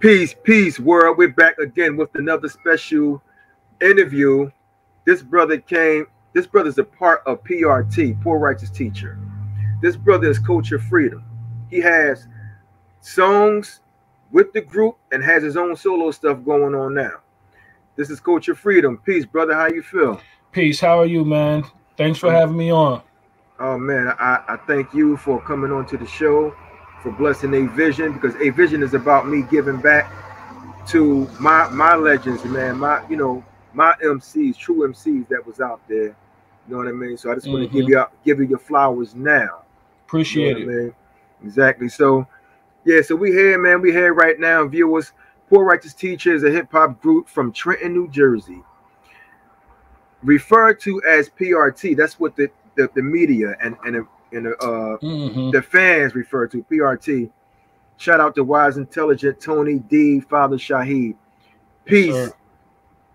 Peace, peace, world. We're back again with another special interview. This brother came, this brother's a part of PRT, Poor Righteous Teacher. This brother is Culture Freedom. He has songs with the group and has his own solo stuff going on now. This is Culture Freedom. Peace, brother. How you feel? Peace. How are you, man? Thanks for having me on. Oh man, I, I thank you for coming on to the show for blessing a vision because a vision is about me giving back to my my legends, man. My you know my MCs, true MCs that was out there. You know what I mean? So I just want to mm-hmm. give you give you your flowers now. Appreciate you know it. I mean? Exactly. So yeah, so we here, man. We here right now, viewers. Poor Righteous Teacher is a hip hop group from Trenton, New Jersey. Referred to as PRT. That's what the the, the media and and and uh, mm-hmm. the fans refer to PRT. Shout out to wise, intelligent Tony D, Father Shaheed. Peace, yes,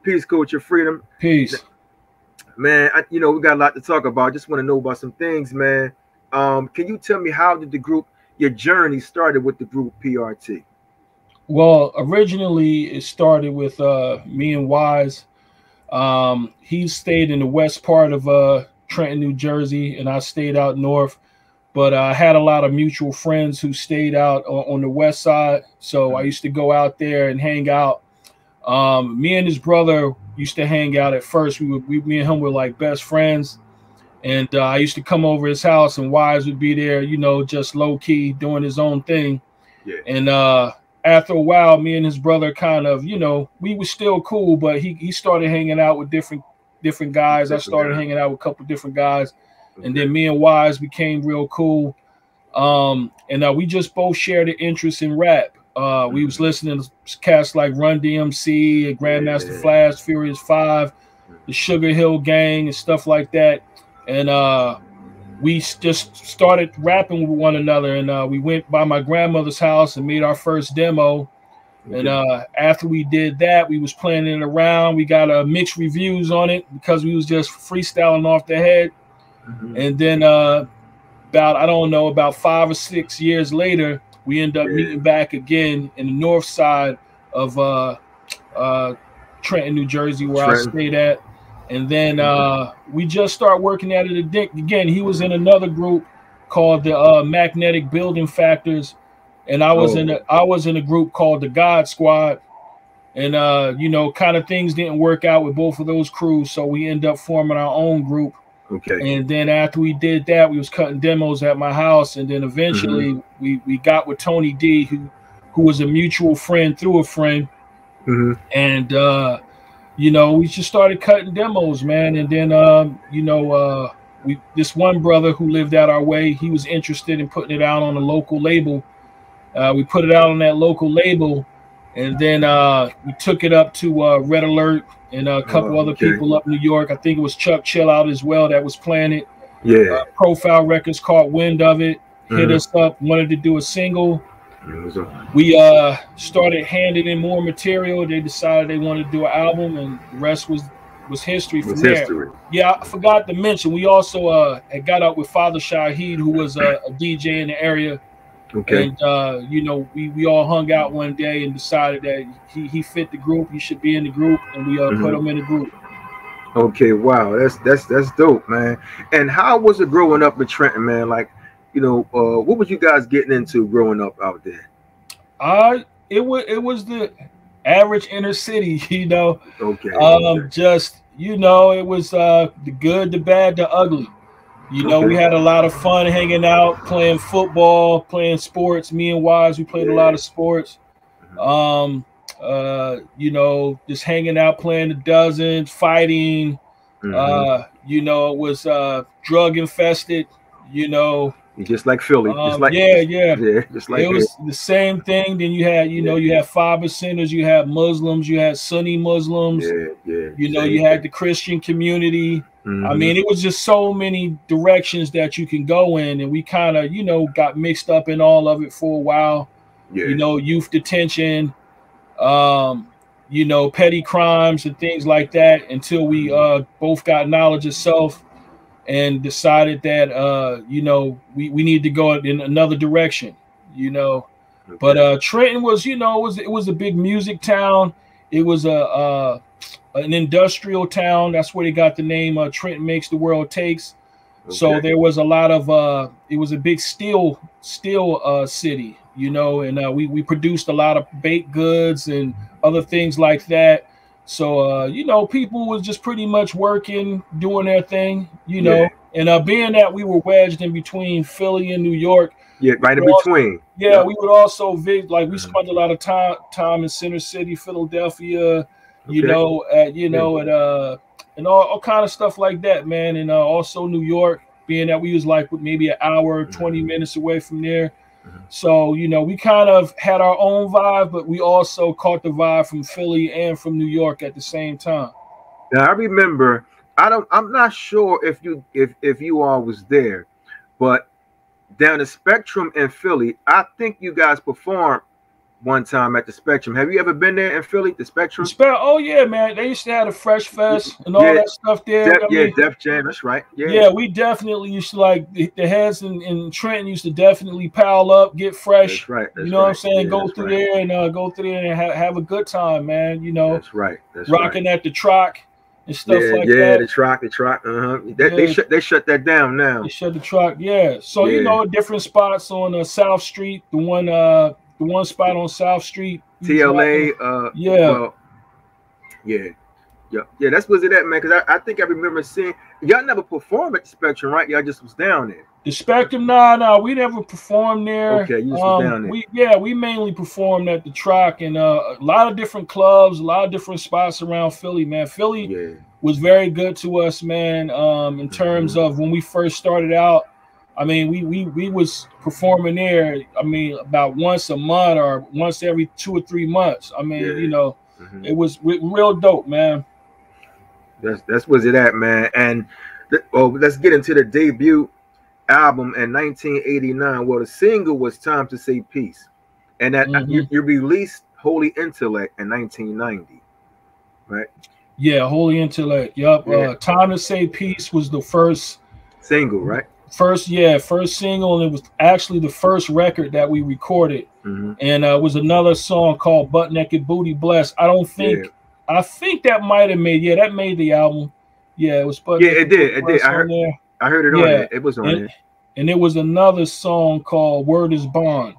peace, culture, freedom. Peace, man. I, you know we got a lot to talk about. Just want to know about some things, man. Um, can you tell me how did the group, your journey started with the group PRT? Well, originally it started with uh, me and Wise. Um, he stayed in the west part of uh, Trenton, New Jersey, and I stayed out north. But I had a lot of mutual friends who stayed out on, the west side, so I used to go out there and hang out. Um, me and his brother used to hang out at first. We would, we, me and him were like best friends, and uh, I used to come over his house, and Wise would be there, you know, just low key doing his own thing. Yeah. And uh, after a while, me and his brother kind of, you know, we were still cool, but he he started hanging out with different different guys. Different I started guys. hanging out with a couple different guys, okay. and then me and Wise became real cool. Um, and uh, we just both shared an interest in rap. Uh, we was mm-hmm. listening to cats like Run DMC, Grandmaster yeah. Flash, Furious Five, the Sugar Hill Gang, and stuff like that. And uh, we just started rapping with one another. And uh, we went by my grandmother's house and made our first demo. And uh, after we did that, we was playing it around. We got uh, mixed reviews on it because we was just freestyling off the head. Mm-hmm. And then uh, about I don't know about five or six years later, we end up yeah. meeting back again in the north side of uh, uh, Trenton, New Jersey, where Trenton. I stayed at. And then uh, we just start working at it again. He was in another group called the uh, Magnetic Building Factors and I was oh. in a I was in a group called the God Squad, and uh, you know, kind of things didn't work out with both of those crews, so we end up forming our own group. Okay. And then after we did that, we was cutting demos at my house, and then eventually mm-hmm. we we got with Tony D, who who was a mutual friend through a friend, mm-hmm. and uh, you know, we just started cutting demos, man, and then um, you know, uh, we this one brother who lived out our way, he was interested in putting it out on a local label uh, we put it out on that local label, and then uh, we took it up to uh, Red Alert and a couple oh, other okay. people up New York. I think it was Chuck Chill Out as well that was playing it. Yeah. Uh, Profile Records caught wind of it, mm-hmm. hit us up, wanted to do a single. We uh started handing in more material. They decided they wanted to do an album, and the rest was was history from there. History. Yeah, I forgot to mention we also uh had got out with Father Shaheed, who was a, a DJ in the area Okay. And uh, you know, we, we all hung out one day and decided that he, he fit the group, he should be in the group, and we uh, mm-hmm. put him in the group. Okay, wow, that's that's that's dope, man. And how was it growing up in Trenton, man? Like, you know, uh, what was you guys getting into growing up out there? Uh it was it was the average inner city, you know. Okay. Um, okay. just you know, it was uh the good, the bad, the ugly. You know, we had a lot of fun hanging out, playing football, playing sports. Me and Wise, we played a lot of sports. Um, uh, you know, just hanging out, playing the dozens, fighting. Mm-hmm. Uh, you know, it was uh drug infested, you know, just like Philly. Um, just like yeah, yeah, yeah. Just like it was the same thing. Then you had, you yeah. know, you had five percenters, you had Muslims, you had Sunni Muslims. Yeah, yeah. You know, you had the Christian community. Mm-hmm. I mean, it was just so many directions that you can go in, and we kind of, you know, got mixed up in all of it for a while. Yeah. You know, youth detention, um, you know, petty crimes and things like that until we mm-hmm. uh both got knowledge of self and decided that uh, you know, we, we need to go in another direction, you know. Okay. But uh, Trenton was, you know, it was it was a big music town. It was a, a an industrial town. That's where they got the name. Uh, Trenton makes the world takes. Okay. So there was a lot of. Uh, it was a big steel steel uh, city, you know, and uh, we we produced a lot of baked goods and other things like that. So uh, you know, people was just pretty much working, doing their thing, you know. Yeah. And uh, being that we were wedged in between Philly and New York, yeah, right in also, between. Yeah, yeah, we would also visit, like we mm-hmm. spent a lot of time time in Center City, Philadelphia, okay. you know, at you know, at uh and all, all kind of stuff like that, man. And uh, also New York, being that we was like maybe an hour, mm-hmm. 20 minutes away from there. Mm-hmm. So, you know, we kind of had our own vibe, but we also caught the vibe from Philly and from New York at the same time. Now I remember, I don't I'm not sure if you if if you all was there, but down the spectrum in Philly, I think you guys performed one time at the Spectrum. Have you ever been there in Philly, the Spectrum? Oh yeah, man. They used to have a Fresh Fest and all yeah. that stuff there. Def, yeah, mean, Def Jam. That's right. Yeah, yeah. We definitely used to like the, the heads in, in Trenton used to definitely pile up, get fresh. That's right. That's you know right. what I'm saying? Yeah, go through right. there and uh, go through there and ha- have a good time, man. You know. That's right. That's rocking right. at the truck and stuff yeah, like yeah, that. Yeah, the truck, the truck. Uh huh. They, yeah. they shut they shut that down now. They shut the truck. Yeah. So yeah. you know, different spots on uh, South Street. The one uh the one spot on South Street. TLA. Uh, yeah. Well, yeah. Yeah, yeah, that's was it at man. Because I, I think I remember seeing y'all never performed at the Spectrum, right? Y'all just was down there. The Spectrum, nah, nah, we never performed there. Okay, you um, down there. We yeah, we mainly performed at the track and uh, a lot of different clubs, a lot of different spots around Philly, man. Philly yeah. was very good to us, man. Um, in terms mm-hmm. of when we first started out, I mean, we we we was performing there. I mean, about once a month or once every two or three months. I mean, yeah. you know, mm-hmm. it was real dope, man. That's that's was it at, man. And th- oh, let's get into the debut album in 1989. Well, the single was "Time to Say Peace," and that mm-hmm. you, you, released "Holy Intellect" in 1990, right? Yeah, "Holy Intellect." Yup. Yeah. Uh, "Time to Say Peace" was the first single, right? First, yeah, first single, and it was actually the first record that we recorded. Mm-hmm. And uh, was another song called "Butt Naked Booty Blessed." I don't think, yeah. I think that might have made, yeah, that made the album. Yeah, it was. Butt yeah, it did. It did. I heard. There. I heard it yeah. on it. It was on and, it. And it was another song called Word is Bond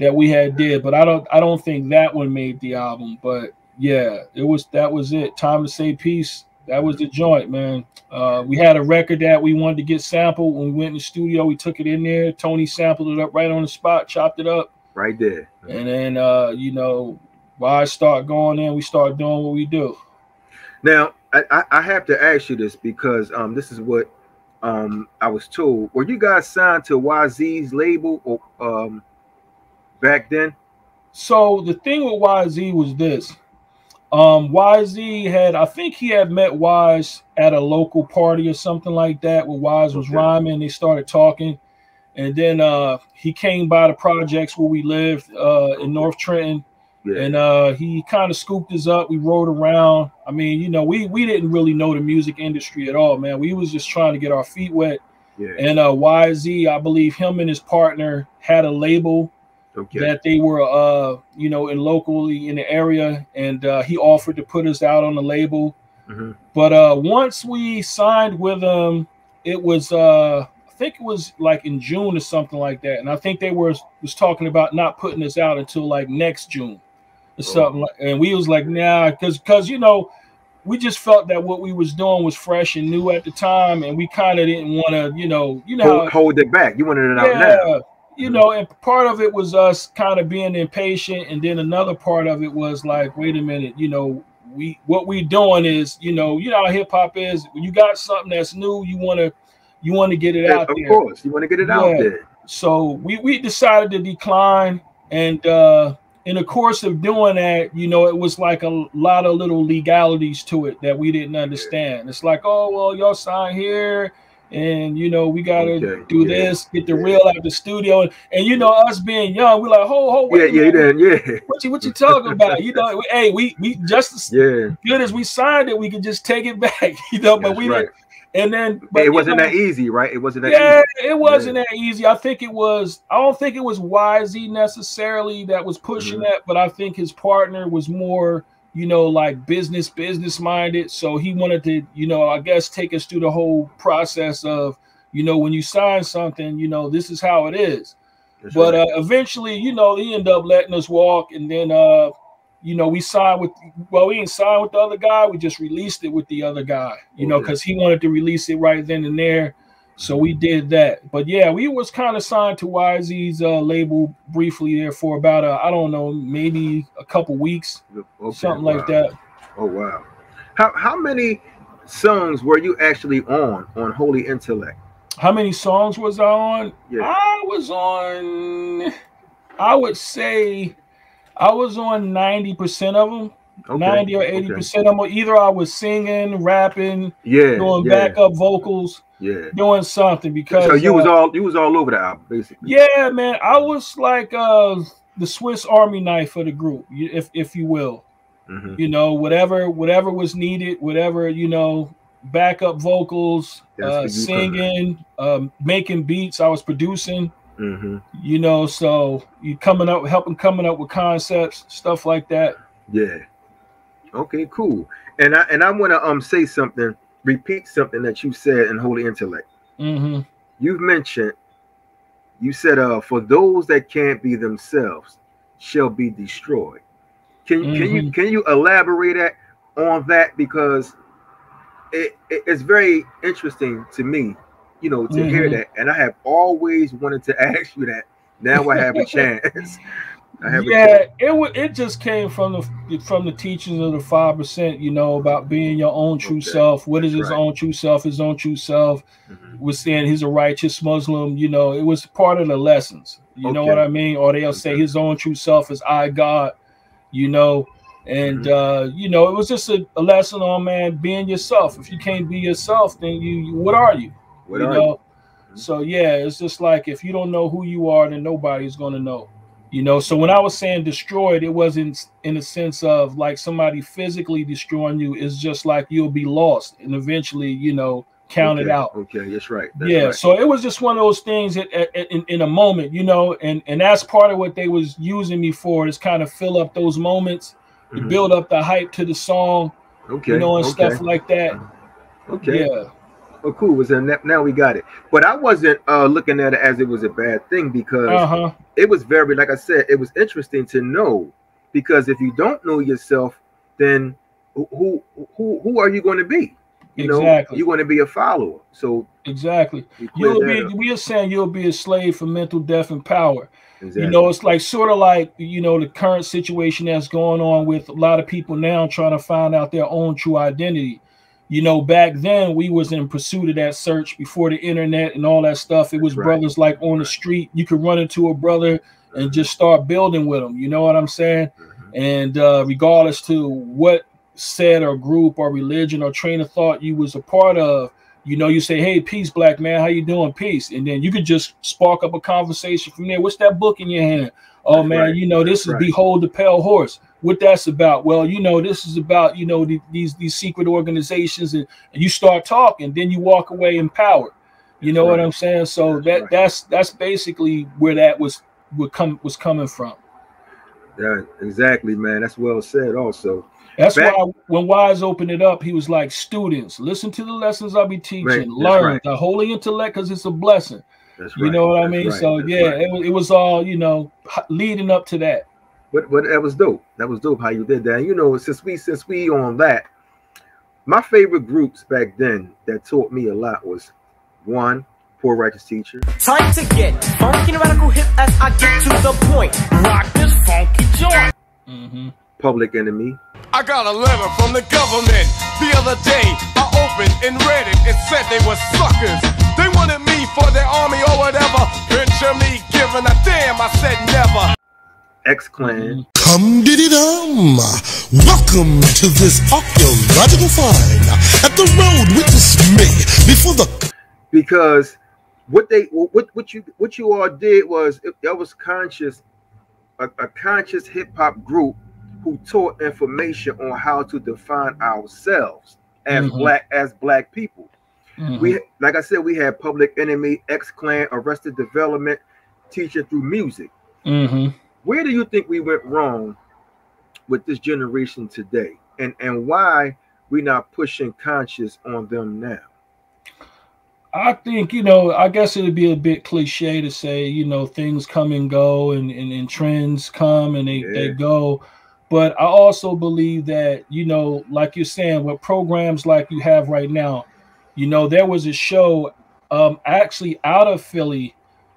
that we had did, but I don't I don't think that one made the album. But yeah, it was that was it. Time to say peace. That was the joint, man. Uh, we had a record that we wanted to get sampled when we went in the studio. We took it in there. Tony sampled it up right on the spot, chopped it up. Right there. And then uh, you know, I start going in, we start doing what we do. Now, I, I have to ask you this because um, this is what um, I was told. Were you guys signed to YZ's label or, um, back then? So the thing with YZ was this. Um, YZ had, I think he had met Wise at a local party or something like that where Wise was okay. rhyming. They started talking. And then uh, he came by the projects where we lived uh, in North Trenton yeah. And uh, he kind of scooped us up. We rode around. I mean, you know, we we didn't really know the music industry at all, man. We was just trying to get our feet wet. Yeah. And uh, YZ, I believe him and his partner had a label okay. that they were, uh, you know, in locally in the area, and uh, he offered to put us out on the label. Mm-hmm. But uh, once we signed with them, it was uh, I think it was like in June or something like that, and I think they were was talking about not putting us out until like next June or something like and we was like nah because because you know we just felt that what we was doing was fresh and new at the time and we kind of didn't want to you know you know hold, hold, it back you wanted it out yeah, now you know and part of it was us kind of being impatient and then another part of it was like wait a minute you know we what we doing is you know you know how hip-hop is when you got something that's new you want to you want to get it yeah, out of there. Of course you want to get it yeah. out there so we we decided to decline and uh in the course of doing that, you know, it was like a lot of little legalities to it that we didn't understand. It's like, oh well, y'all sign here, and you know, we gotta okay, do yeah, this, get the yeah. reel out the studio, and, and, you know, us being young, we're like, ho, ho, wait, yeah, yeah, yeah. What you what you talking about? You know, hey, we we just as yeah. good as we signed it, we could just take it back, you know, but That's we right. And then but, it wasn't know, that easy, right? It wasn't that yeah, easy. it wasn't yeah. that easy. I think it was. I don't think it was YZ necessarily that was pushing mm-hmm. that, but I think his partner was more, you know, like business business minded. So he wanted to, you know, I guess take us through the whole process of, you know, when you sign something, you know, this is how it is. That's but uh, eventually, you know, he ended up letting us walk, and then uh you know, we signed with well, we didn't sign with the other guy, we just released it with the other guy, you know, because he wanted to release it right then and there. So we did that. But yeah, we was kind of signed to YZ's uh, label briefly there for about uh, I don't know, maybe a couple weeks, okay, something wow. like that. Oh wow. How how many songs were you actually on on Holy Intellect? How many songs was I on? Yeah. I was on I would say I was on 90% of them. Okay. 90 or 80% okay. of them. Either I was singing, rapping, yeah, doing yeah. backup vocals, yeah, doing something because so you uh, was all you was all over the album, basically. Yeah, man. I was like uh the Swiss Army knife for the group, if if you will. Mm-hmm. You know, whatever whatever was needed, whatever, you know, backup vocals, uh, singing, um, making beats, I was producing. Mm-hmm. You know, so you coming up, helping coming up with concepts, stuff like that. Yeah. Okay, cool. And I and I want to um say something, repeat something that you said in Holy Intellect. Mm-hmm. You've mentioned, you said, uh, for those that can't be themselves shall be destroyed. Can mm-hmm. can you mm-hmm. can you elaborate that on that because it, it, it's very interesting to me you know, to mm-hmm. hear that. And I have always wanted to ask you that. Now I have a chance. Yeah, it w- it just came from the from the teachings of the five percent. You know about being your own true okay. self. What is That's his right. own true self? His own true self. Mm-hmm. Was saying he's a righteous Muslim. You know, it was part of the lessons. You okay. know what I mean? Or they'll okay. say his own true self is I God. You know, and mm-hmm. uh, you know, it was just a, a, lesson on man being yourself. If you can't be yourself, then you, you what are you? What you know? You? So yeah, it's just like if you don't know who you are, then nobody's gonna know. You know, so when I was saying destroyed, it wasn't in a sense of like somebody physically destroying you. It's just like you'll be lost and eventually, you know, counted okay. out. Okay, that's right. That's yeah, right. so it was just one of those things that, in, in a moment, you know, and and that's part of what they was using me for is kind of fill up those moments, mm-hmm. to build up the hype to the song, okay, you know, and okay. stuff like that. Okay. Yeah. Oh, cool. Was in now we got it. But I wasn't uh, looking at it as it was a bad thing because uh-huh. it was very, like I said, it was interesting to know because if you don't know yourself, then who who who are you going to be? You know, you're going to be a follower. So exactly, you'll be. Up. We are saying you'll be a slave for mental death and power. Exactly. You know, it's like sort of like you know the current situation that's going on with a lot of people now trying to find out their own true identity you know back then we was in pursuit of that search before the internet and all that stuff. It was right. brothers like on the street. You could run into a brother and just start building with them you know what i'm saying? Mm-hmm. and uh, regardless to what set or group or religion or train of thought you was a part of you know you say hey peace black man. How you doing? Peace. And then you could just spark up a conversation from there. What's that book in your hand? Oh That's man right. you know this That's is right. behold the pale horse what that's about. Well, you know, this is about you know the, these these secret organizations, and, and, you start talking, then you walk away empowered. You know right. what I'm saying? So that's that right. that's that's basically where that was would come was coming from. Yeah, exactly, man. That's well said. Also, that's Back, why when Wise opened it up, he was like, "Students, listen to the lessons I'll be teaching. Right, Learn the holy intellect, because it's a blessing." That's you know what I mean? So yeah, it, it was all you know leading up to that but but that was dope. That was dope how you did that. And you know, since we since we on that, my favorite groups back then that taught me a lot was one, Poor Righteous Teacher. Time to get funky and radical hip as I get to the point. Rock this funky joint. Mm-hmm. Public Enemy. I got a letter from the government the other day. I opened and read it. and said they were suckers. They wanted me for their army or whatever. Picture me giving a damn. I said never. X Clan. Come diddy dum. Welcome to this archaeological find at the road with dismay before the. Because what they what what you what you all did was that was conscious, a, a conscious hip hop group who taught information on how to define ourselves as mm-hmm. black as black people. Mhm. We like I said, we had Public Enemy, X Clan, Arrested Development, teaching through music. Mhm. Where do you think we went wrong with this generation today, and and why we not pushing conscious on them now? I think, you know, I guess it'd be a bit cliche to say, you know, things come and go and, and, and trends come and they, they go. But I also believe that, you know, like you're saying, with programs like you have right now, you know, there was a show um actually out of Philly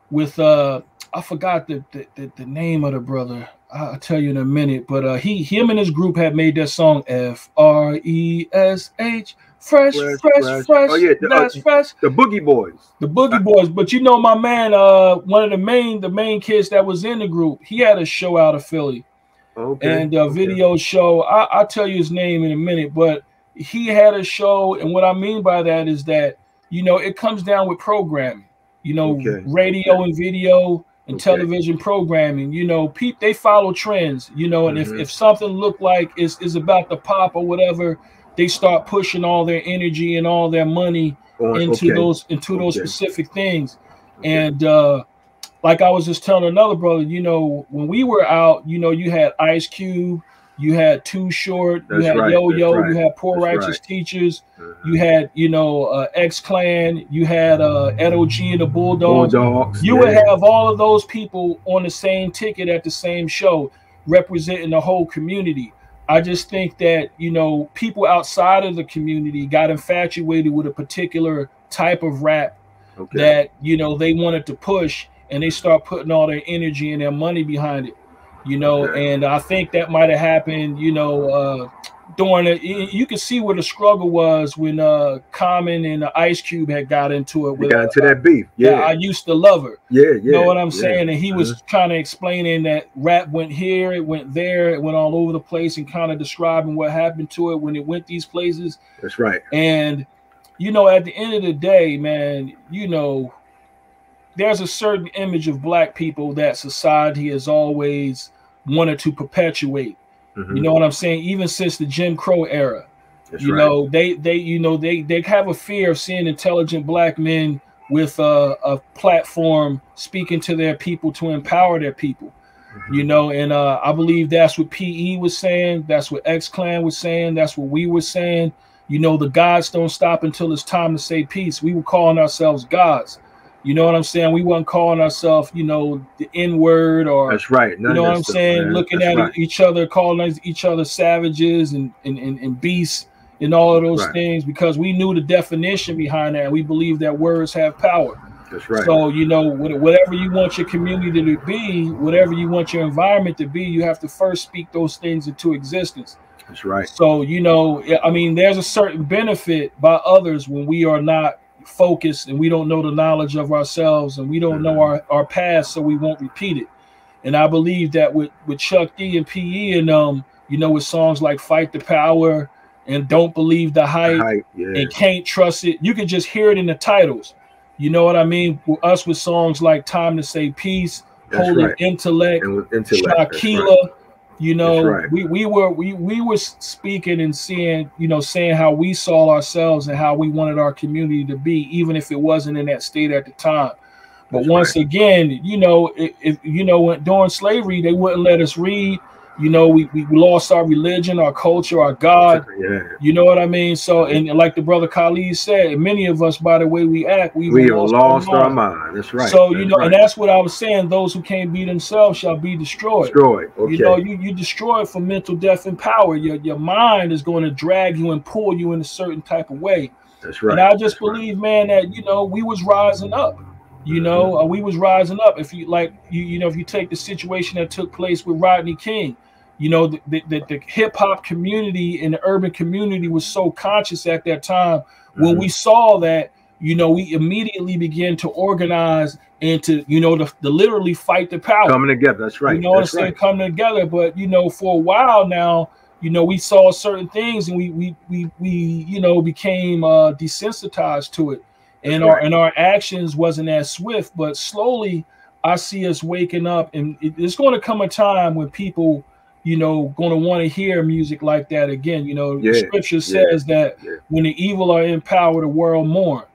with uh I forgot the the, the, the name of the brother. I'll tell you in a minute, but uh he him and his group had made that song F R E S H fresh, Fresh, fresh, fresh. fresh. Oh, yeah, the- uh, fresh. The Boogie Boys. The Boogie Boys, but you know my man, uh, one of the main the main kids that was in the group, he had a show out of Philly Okay. and a okay. video show. I, I'll tell you his name in a minute, but he had a show, and what I mean by that is that you know it comes down with programming, you know, Okay, radio and video and Okay. television programming. You know, peop they follow trends, you know, and Mhm. if if something look like is is about to pop or whatever, they start pushing all their energy and all their money On- into okay. those into those Okay. specific things. And uh like I was just telling another brother, you know, when we were out, you know, you had Ice Cube, you had Too Short, That's you had right, Yo Yo, that's you had Poor Righteous right. Teachers, Mhm. you had, you know, uh, X Clan, you had uh Ed O.G and the Bulldogs. Bulldogs. You yeah. would have all of those people on the same ticket at the same show, representing the whole community. I just think that you know people outside of the community got infatuated with a particular type of rap okay. that you know they wanted to push, and they start putting all their energy and their money behind it. You know, Okay. and I think that might have happened. You know, uh, during it, you can see where the struggle was when uh, Common and uh, Ice Cube had got into it. we With, got into uh, that beef. yeah, Yeah. I used to love her. yeah. Yeah. You know what I'm yeah. saying? And he was Uh-huh. kind of explaining that rap went here, it went there, it went all over the place, and kind of describing what happened to it when it went these places. That's right. And you know, at the end of the day, man, you know, there's a certain image of black people that society has always wanted to perpetuate. Mhm. You know what I'm saying? Even since the Jim Crow era That's you right. know they they you know they they have a fear of seeing intelligent black men with a, a platform speaking to their people to empower their people Mm-hmm. you know and uh i believe that's what pe was saying that's what x clan was saying that's what we were saying you know the gods don't stop until it's time to say peace we were calling ourselves gods you know what i'm saying we weren't calling ourselves you know the n word or That's right. None you know what I'm stuff, saying? man. Looking That's at right. each other, calling each other savages and, and, and, and beasts and all of those Right. things because we knew the definition behind that. We believe that words have power. That's right. So, you know, whatever you want your community to be, whatever you want your environment to be, you have to first speak those things into existence. That's right. So, you know, I mean, there's a certain benefit by others when we are not focused and we don't know the knowledge of ourselves and we don't know our, our past, so we won't repeat it. And I believe that with, with Chuck D and PE and um, you know, with songs like Fight the Power and Don't Believe the Hype Hype. Yeah. and Can't Trust It, you can just hear it in the titles. You know what I mean? With us with songs like Time to Say Peace, That's Holy right. Intellect, And with intellect. Shakila, right. You know, right. we, we were we we were speaking and seeing, you know, saying how we saw ourselves and how we wanted our community to be, even if it wasn't in that state at the time. But That's once again, you know, if, if you know, when, during slavery, they wouldn't let us read. You know, we, we lost our religion, our culture, our God. Yeah. You know what I mean? So, and like the brother Khalid said, many of us, by the way we act, we We have lost our mind. mind. That's right. So you know, right. and that's what I was saying. Those who can't be themselves shall be destroyed. destroyed. Okay. You know, you, you destroy it for mental death and power. Your your mind is going to drag you and pull you in a certain type of way. That's right. And I just That's right. believe, man, that you know we was rising up. You know, uh, we was rising up. If you like, you you know, if you take the situation that took place with Rodney King, you know, the the, the, the hip hop community and the urban community was so conscious at that time. When Mhm. we saw that, you know, we immediately began to organize and to, you know, to, to literally fight the power. coming together. That's right. You know what I'm saying? right. Coming together. But you know, for a while now, you know, we saw certain things and we we we we you know became uh desensitized to it. And our and our actions wasn't as swift, but slowly I see us waking up and it, it's going to come a time when people you know going to want to hear music like that again you know Yeah, the scripture yeah, says that yeah. when the evil are in power the world mourn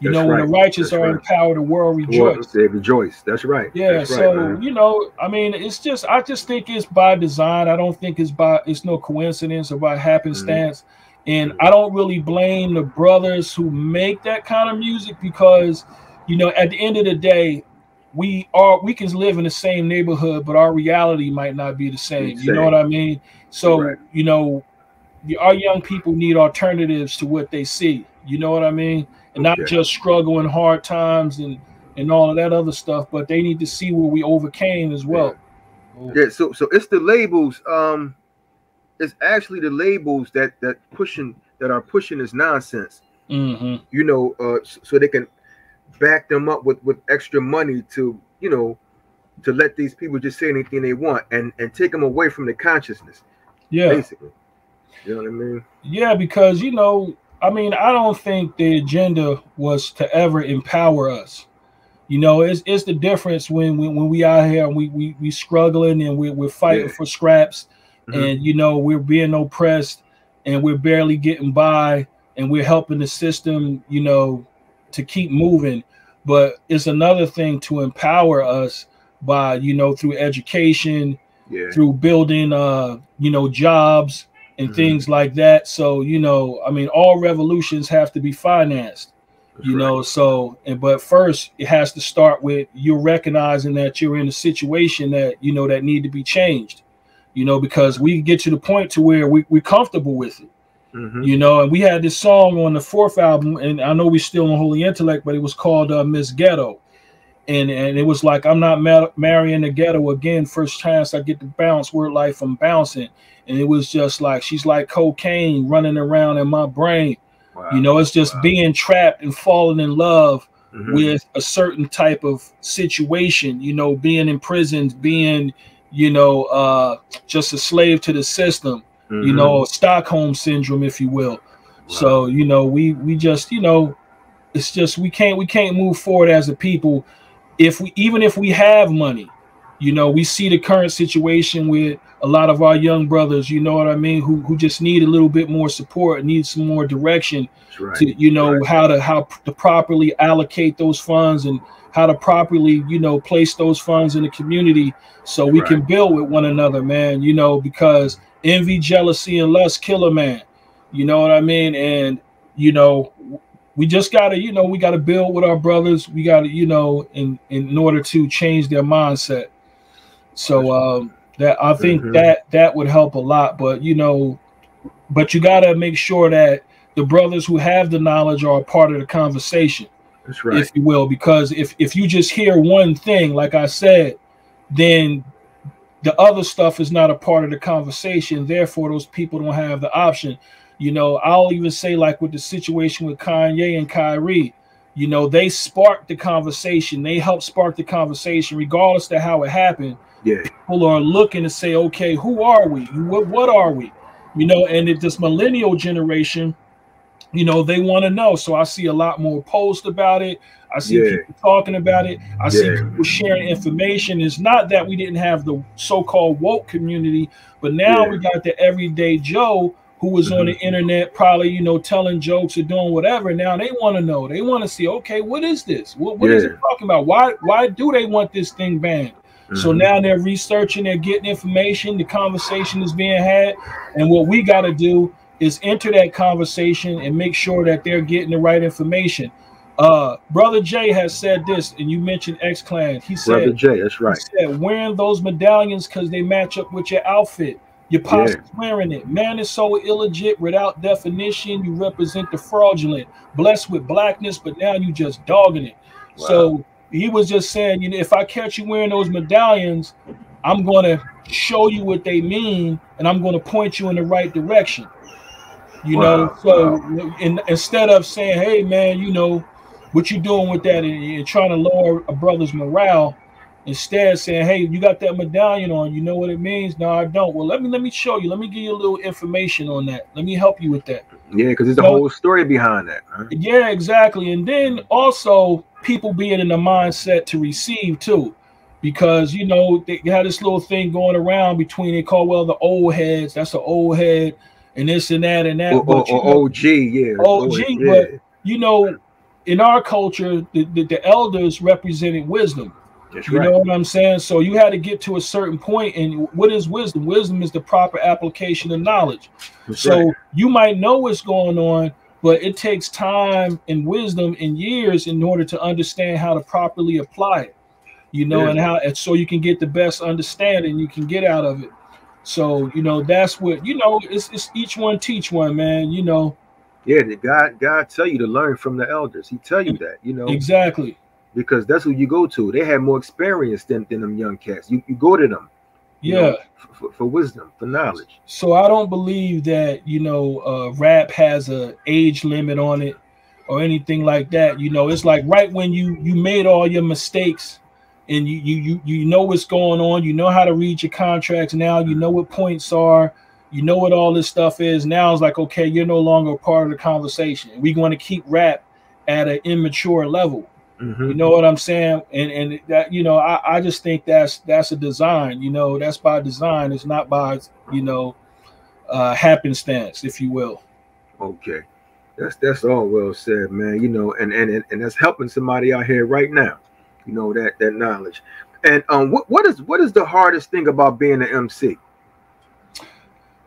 You That's know, when the righteous That's are right. in power, the world Lord, rejoices. say rejoice. That's right. Yeah, That's so man. you know, I mean, it's just I just think it's by design. I don't think it's by it's no coincidence or by mm-hmm. happenstance. And I don't really blame the brothers who make that kind of music because you know, at the end of the day, we are we can live in the same neighborhood, but our reality might not be the same. You know what I mean? So, Right. you know, our young people need alternatives to what they see. You know what I mean? And not Okay. just struggle in hard times and and all of that other stuff, but they need to see what we overcame as well. Yeah, so so it's the labels. Um, it's actually the labels that that pushing that are pushing this nonsense. hmm You know, uh, so they can back them up with with extra money to you know to let these people just say anything they want and and take them away from the consciousness. Yeah, Basically, you know what I mean? yeah, because you know, I mean, I don't think the agenda was to ever empower us. You know, it's it's the difference when when, when we out here and we we we struggling and we we're fighting Yeah. for scraps Mhm. and you know we're being oppressed and we're barely getting by and we're helping the system you know to keep moving but it's another thing to empower us by you know through education Yeah, through building uh you know jobs and Mhm. things like that so you know i mean all revolutions have to be financed that's you right. know so and but first it has to start with you recognizing that you're in a situation that you know that need to be changed you know because we get to the point to where we, we're comfortable with it Mhm. you know and we had this song on the fourth album and i know we still on holy intellect but it was called uh, miss ghetto and and it was like i'm not ma- marrying the ghetto again first chance i get to bounce word life i'm bouncing and it was just like she's like cocaine running around in my brain Wow. you know it's just Wow. being trapped and falling in love Mhm. with a certain type of situation you know being imprisoned being you know uh just a slave to the system you Mhm. know stockholm syndrome if you will so you know we we just you know it's just we can't we can't move forward as a people if we even if we have money you know we see the current situation with a lot of our young brothers you know what i mean who who just need a little bit more support need some more direction right. to you know Right. how to how to properly allocate those funds and how to properly you know place those funds in the community so we can build with one another man you know because envy jealousy and lust kill a man you know what i mean? And you know we just gotta you know we gotta build with our brothers we gotta you know in in order to change their mindset. So um that i think Mhm. that that would help a lot but you know but you gotta make sure that the brothers who have the knowledge are a part of the conversation That's right. if you will because if if you just hear one thing like i said then the other stuff is not a part of the conversation therefore those people don't have the option you know i'll even say like with the situation with kanye and kyrie you know they sparked the conversation they helped spark the conversation regardless to how it happened yeah. people are looking to say, okay, who are we? What what are we? You know, and if this millennial generation, you know, they want to know. So I see a lot more posts about it. I see Yeah. people talking about it. I see people sharing information. It's not that we didn't have the so-called woke community, but now Yeah. we got the everyday Joe who was on the Mhm. internet, probably you know, telling jokes or doing whatever. Now they want to know. They want to see, okay, what is this? What, what is Yeah. it talking about? Why why do they want this thing banned? So Mhm. now they're researching, they're getting information, the conversation is being had. And what we got to do is enter that conversation and make sure that they're getting the right information. Uh, Brother J has said this, and you mentioned X Clan. He Brother said, J, that's right. he said, wearing those medallions because they match up with your outfit. Your pops is wearing it. Man is so illegit without definition. You represent the fraudulent, blessed with blackness, but now you just dogging it. So he was just saying, you know, if I catch you wearing those medallions, I'm going to show you what they mean, and I'm going to point you in the right direction. You know, Wow, so in, instead of saying, "Hey, man, you know, what you doing with that?" and you're trying to lower a brother's morale, instead of saying, "Hey, you got that medallion on. You know what it means?" No, I don't. Well, let me let me show you. Let me give you a little information on that. Let me help you with that. Yeah, because there's a whole story behind that. Yeah, exactly. And then also people being in the mindset to receive too, because you know they had this little thing going around between they call well the old heads. That's the old head, and this and that and that. Or, but, you or know, OG, yeah. OG, yeah. but you know, in our culture, the, the, the elders represented wisdom. That's You right. know what I'm saying? So you had to get to a certain point, and what is wisdom? Wisdom is the proper application of knowledge. That's So right. you might know what's going on, but it takes time and wisdom and years in order to understand how to properly apply it. You know, Yeah. and how and so you can get the best understanding you can get out of it. So you know that's what you know. It's, it's each one teach one, man. You know Yeah, the God God tell you to learn from the elders. He tell you that, you know, exactly. because that's who you go to. They have more experience than, than them young cats. You, you go to them. Yeah. know, for, for wisdom, for knowledge. So I don't believe that you know uh, rap has a age limit on it or anything like that. You know, it's like right when you you made all your mistakes and you you you you know what's going on. You know how to read your contracts now. You know what points are. You know what all this stuff is. Now it's like okay, you're no longer a part of the conversation. We're going to keep rap at an immature level. Mhm. You know what I'm saying? And and that you know, I, I just think that's that's a design. You know, that's by design. It's not by you know uh happenstance, if you will. Okay. That's that's all well said, man. You know, and and and, and that's helping somebody out here right now. You know that that knowledge. And um, what what is what is the hardest thing about being an MC?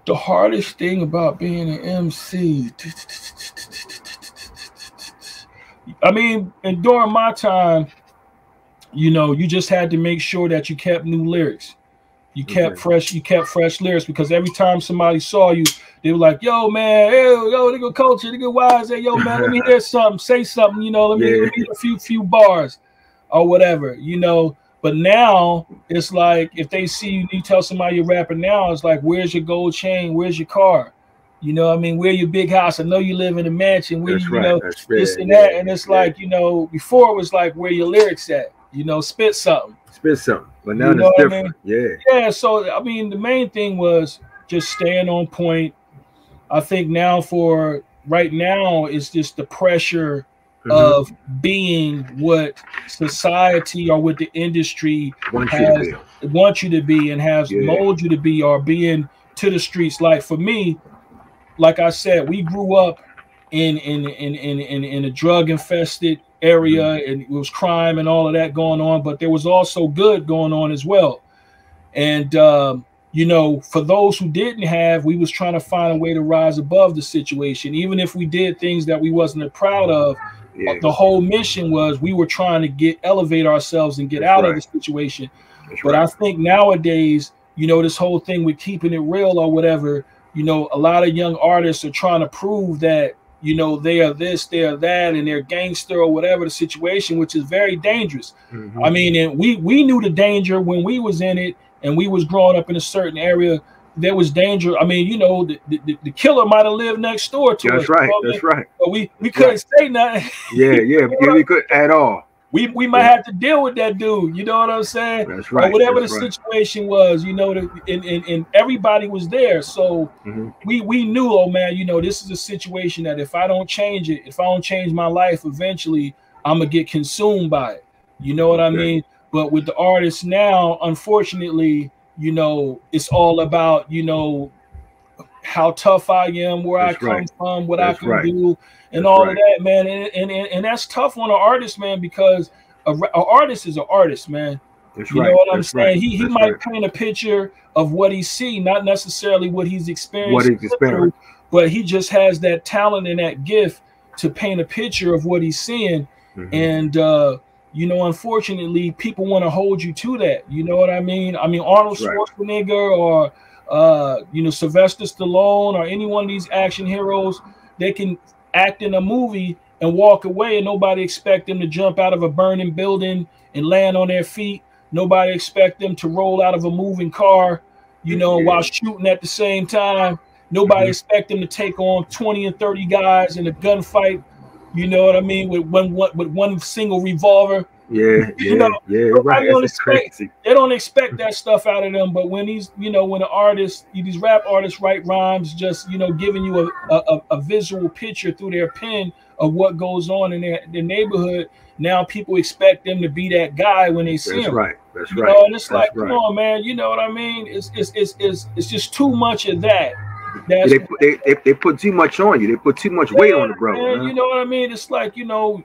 The hardest thing about being an MC, I mean, and during my time, you know, you just had to make sure that you kept new lyrics. You kept Mhm. fresh, you kept fresh lyrics because every time somebody saw you, they were like, "Yo, man, hey, yo, nigga, culture, nigga, wise, hey, yo, man, let me hear something, say something, you know, let me, Yeah. let me hear a few few bars or whatever, you know." But now it's like if they see you, you tell somebody you're rapping now, it's like, "Where's your gold chain? Where's your car?" You know, I mean, where your big house? I know you live in a mansion. Where That's you, right. know this right. and that, Yeah, and it's like you know, before it was like where your lyrics at. You know, spit something. spit something, but now You know it's what I different. Yeah. Yeah, so I mean, the main thing was just staying on point. I think now for right now it's just the pressure Mhm. of being what society or what the industry Want you to be. wants you to be and has Yeah. molded you to be or being to the streets. Like for me, like I said, we grew up in in in in in, in a drug infested area Mm-hmm. and it was crime and all of that going on, but there was also good going on as well. And um, you know, for those who didn't have, we was trying to find a way to rise above the situation, even if we did things that we wasn't proud of. Yeah. The whole mission was we were trying to get elevate ourselves and get That's out right. of the situation. That's But right. I think nowadays, you know, this whole thing with keeping it real or whatever, you know, a lot of young artists are trying to prove that, you know, they are this, they are that, and they're gangster or whatever the situation, which is very dangerous. Mhm. I mean, and we we knew the danger when we was in it and we was growing up in a certain area. There was danger. I mean, you know, the, the, the killer might have lived next door to us. that's you right. know what I That's mean? right. But we we couldn't say nothing. Yeah, yeah, yeah. We could at all. We we might Yeah. have to deal with that dude. You know what I'm saying? That's right. or whatever that's the right. situation was, you know, the, and, and, and everybody was there. So Mhm. we we knew, oh man, you know, this is a situation that if I don't change it, if I don't change my life, eventually I'm gonna get consumed by it. You know what I Okay. mean? But with the artists now, unfortunately, you know, it's all about, you know, how tough I am, where That's I come right. from, what That's I can right. do, and That's all right. of that, man. And, and and and that's tough on an artist, man, because a, a artist is an artist, man. That's You know what I'm saying? He he might paint a picture of what he see, not necessarily what he's experienced. What he's experienced. but he just has that talent and that gift to paint a picture of what he's seeing. Mhm. And uh, you know, unfortunately, people want to hold you to that. You know what I mean? I mean, Arnold Right. Schwarzenegger or uh, you know, Sylvester Stallone or any one of these action heroes, they can act in a movie and walk away, and nobody expect them to jump out of a burning building and land on their feet. Nobody expect them to roll out of a moving car, you know, Yeah. while shooting at the same time. Nobody Mhm. expect them to take on 20 and 30 guys in a gunfight. You know what I mean? With one, one with one single revolver. Yeah, You yeah, know, yeah. Right. don't It's expect-. They don't expect that stuff out of them. But when these, you know, when the artists, these rap artists write rhymes, just you know, giving you a, a, a visual picture through their pen of what goes on in their, their neighborhood. Now people expect them to be that guy when they see That's him. right. That's You right. know, and it's That's like, right. come on, man. You know what I mean? It's it's it's it's, it's just too much of that. Yeah, That's they, put- they, they they put too much on you. They put too much weight on the Yeah, brother. man, you know what I mean? It's like you know,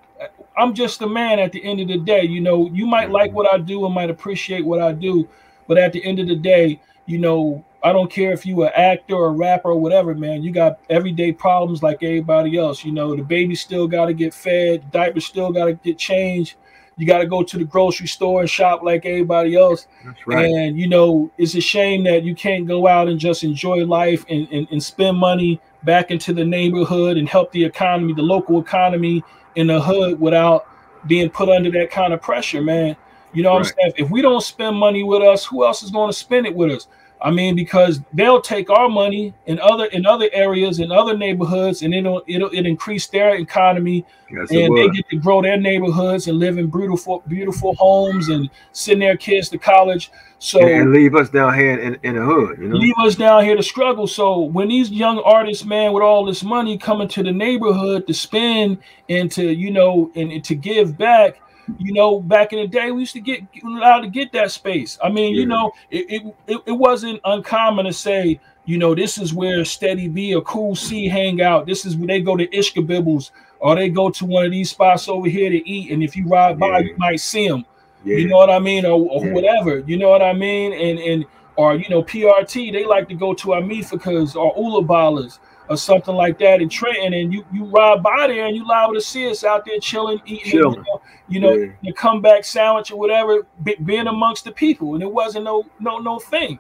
I'm just a man at the end of the day. You know, you might like what I do and might appreciate what I do, but at the end of the day, you know, I don't care if you an actor or a rapper or whatever, man. You got everyday problems like everybody else. You know, the baby still got to get fed, diapers still got to get changed. You got to go to the grocery store and shop like everybody else. That's right. And you know, it's a shame that you can't go out and just enjoy life and, and, and spend money back into the neighborhood and help the economy, the local economy in the hood without being put under that kind of pressure, man. You know what Right. I'm saying? If we don't spend money with us, who else is going to spend it with us? I mean, because they'll take our money in other in other areas in other neighborhoods, and it'll it'll it increase their economy, Yes, and they get to grow their neighborhoods and live in beautiful beautiful homes and send their kids to college. So and, and leave us down here in, in the hood, you know. leave us down here to struggle. So when these young artists, man, with all this money coming to the neighborhood to spend and to you know and, and to give back, you know, back in the day we used to get allowed to get that space. I mean, Yeah. you know, it, it it wasn't uncommon to say. You know, this is where Steady B or Cool C hang out. This is where they go to Ishkabibbles or they go to one of these spots over here to eat. And if you ride by, Yeah. you might see them Yeah. you know what I mean, or, or whatever, you know what I mean, and and or you know PRT, they like to go to Amificas or Ulabalas or something like that in Trenton, and you you ride by there and you liable to see us out there chilling, eating, you know, you know Yeah. the comeback sandwich or whatever, be, being amongst the people, and it wasn't no no no thing.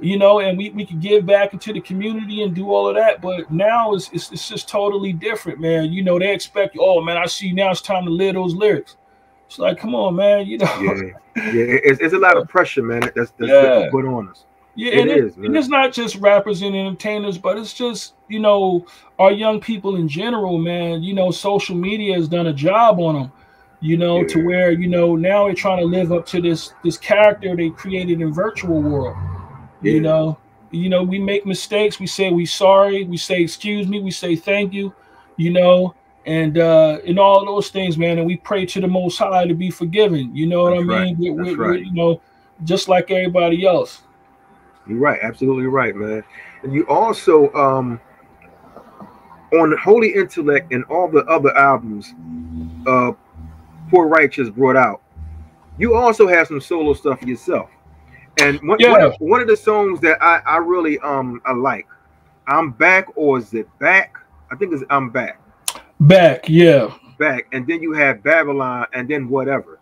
You know, and we, we could give back into the community and do all of that, but now it's, it's it's just totally different, man. You know, they expect, oh man, I see now it's time to live those lyrics. It's like, come on, man, you know. yeah, yeah. It's, it's a lot of pressure, man. That's that's Yeah. put on us. Yeah, It and, is, it, and it's not just rappers and entertainers, but it's just you know our young people in general, man. You know, social media has done a job on them. You know, to where you know now they're trying to live up to this this character they created in virtual world. Yeah. You know, you know we make mistakes. We say we sorry. We say excuse me. We say thank you. You know, and uh and all those things, man. And we pray to the Most High to be forgiven. You know what That's I right. mean? That's we- we- right. you know, just like everybody else. You're right, absolutely right, man. And you also um on Holy Intellect and all the other albums uh Poor Righteous brought out, you also have some solo stuff yourself. And one, one, Yeah. of, one of the songs that I, I really um I like, I'm back or is it back? I think it's I'm back. Back, yeah. Back. And then you have Babylon and then whatever.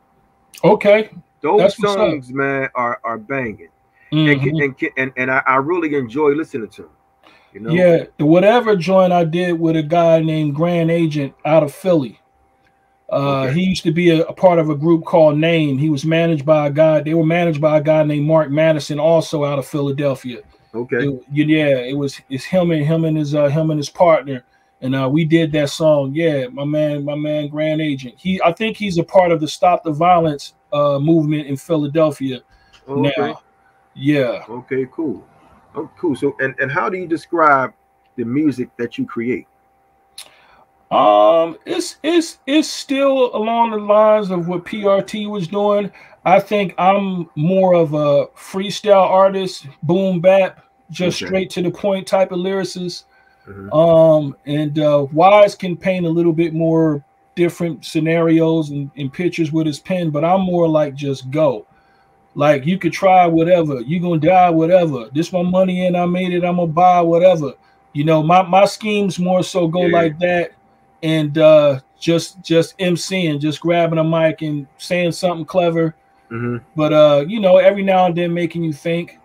Okay. Those That's songs, man, are are banging. And, Mhm. and and and I, I really enjoy listening to them. You know? Yeah, the whatever joint I did with a guy named Grand Agent out of Philly. Uh, Okay. He used to be a, a part of a group called Name. He was managed by a guy. They were managed by a guy named Mark Madison, also out of Philadelphia. Okay. It- yeah, it was it's him and him and his uh, him and his partner, and uh, we did that song. Yeah, my man, my man, Grand Agent. He, I think he's a part of the Stop the Violence uh, movement in Philadelphia Okay. now. Yeah. Okay, cool. Oh, cool. So, and, and how do you describe the music that you create? Um, it's it's it's still along the lines of what PRT was doing. I think I'm more of a freestyle artist, boom bap, just Okay. straight to the point type of lyricist. Mhm. Um, and uh, Wise can paint a little bit more different scenarios and, and pictures with his pen, but I'm more like just go. Like you could try whatever, you gonna die, whatever. This my money and I made it, I'm gonna buy whatever. You know, my my schemes more so go Yeah. like that and uh just just MCing, just grabbing a mic and saying something clever Mhm. but uh you know every now and then making you think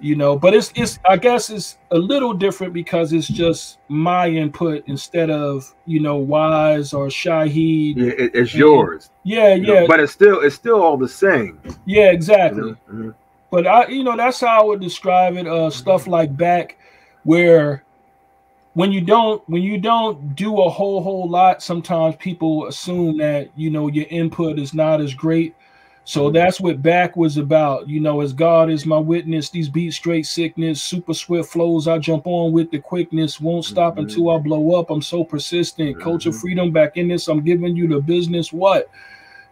you know but it's it's i guess it's a little different because it's just my input instead of you know wise or Shaheed Yeah, it, it's Mhm. yours. yeah you know, yeah but it's still it's still all the same. yeah exactly know? Mhm. but i you know that's how i would describe it uh stuff like back where when you don't when you don't do a whole whole lot sometimes people assume that you know your input is not as great so that's what back was about you know as god is my witness these beat straight sickness super swift flows i jump on with the quickness won't stop Mhm. until i blow up i'm so persistent culture Mhm. freedom back in this i'm giving you the business what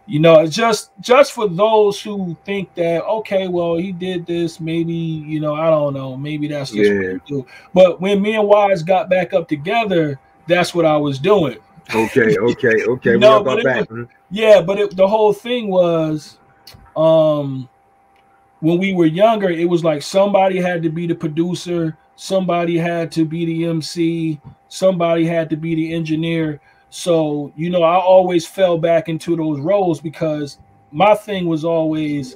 you know it's just just for those who think that okay well he did this maybe you know i don't know maybe that's just what Yeah. he do but when me and wise got back up together that's what i was doing Okay, okay, okay. No, we but back. was- Yeah, but it, the whole thing was, um, when we were younger, it was like somebody had to be the producer, somebody had to be the MC, somebody had to be the engineer. So you know, I always fell back into those roles because my thing was always,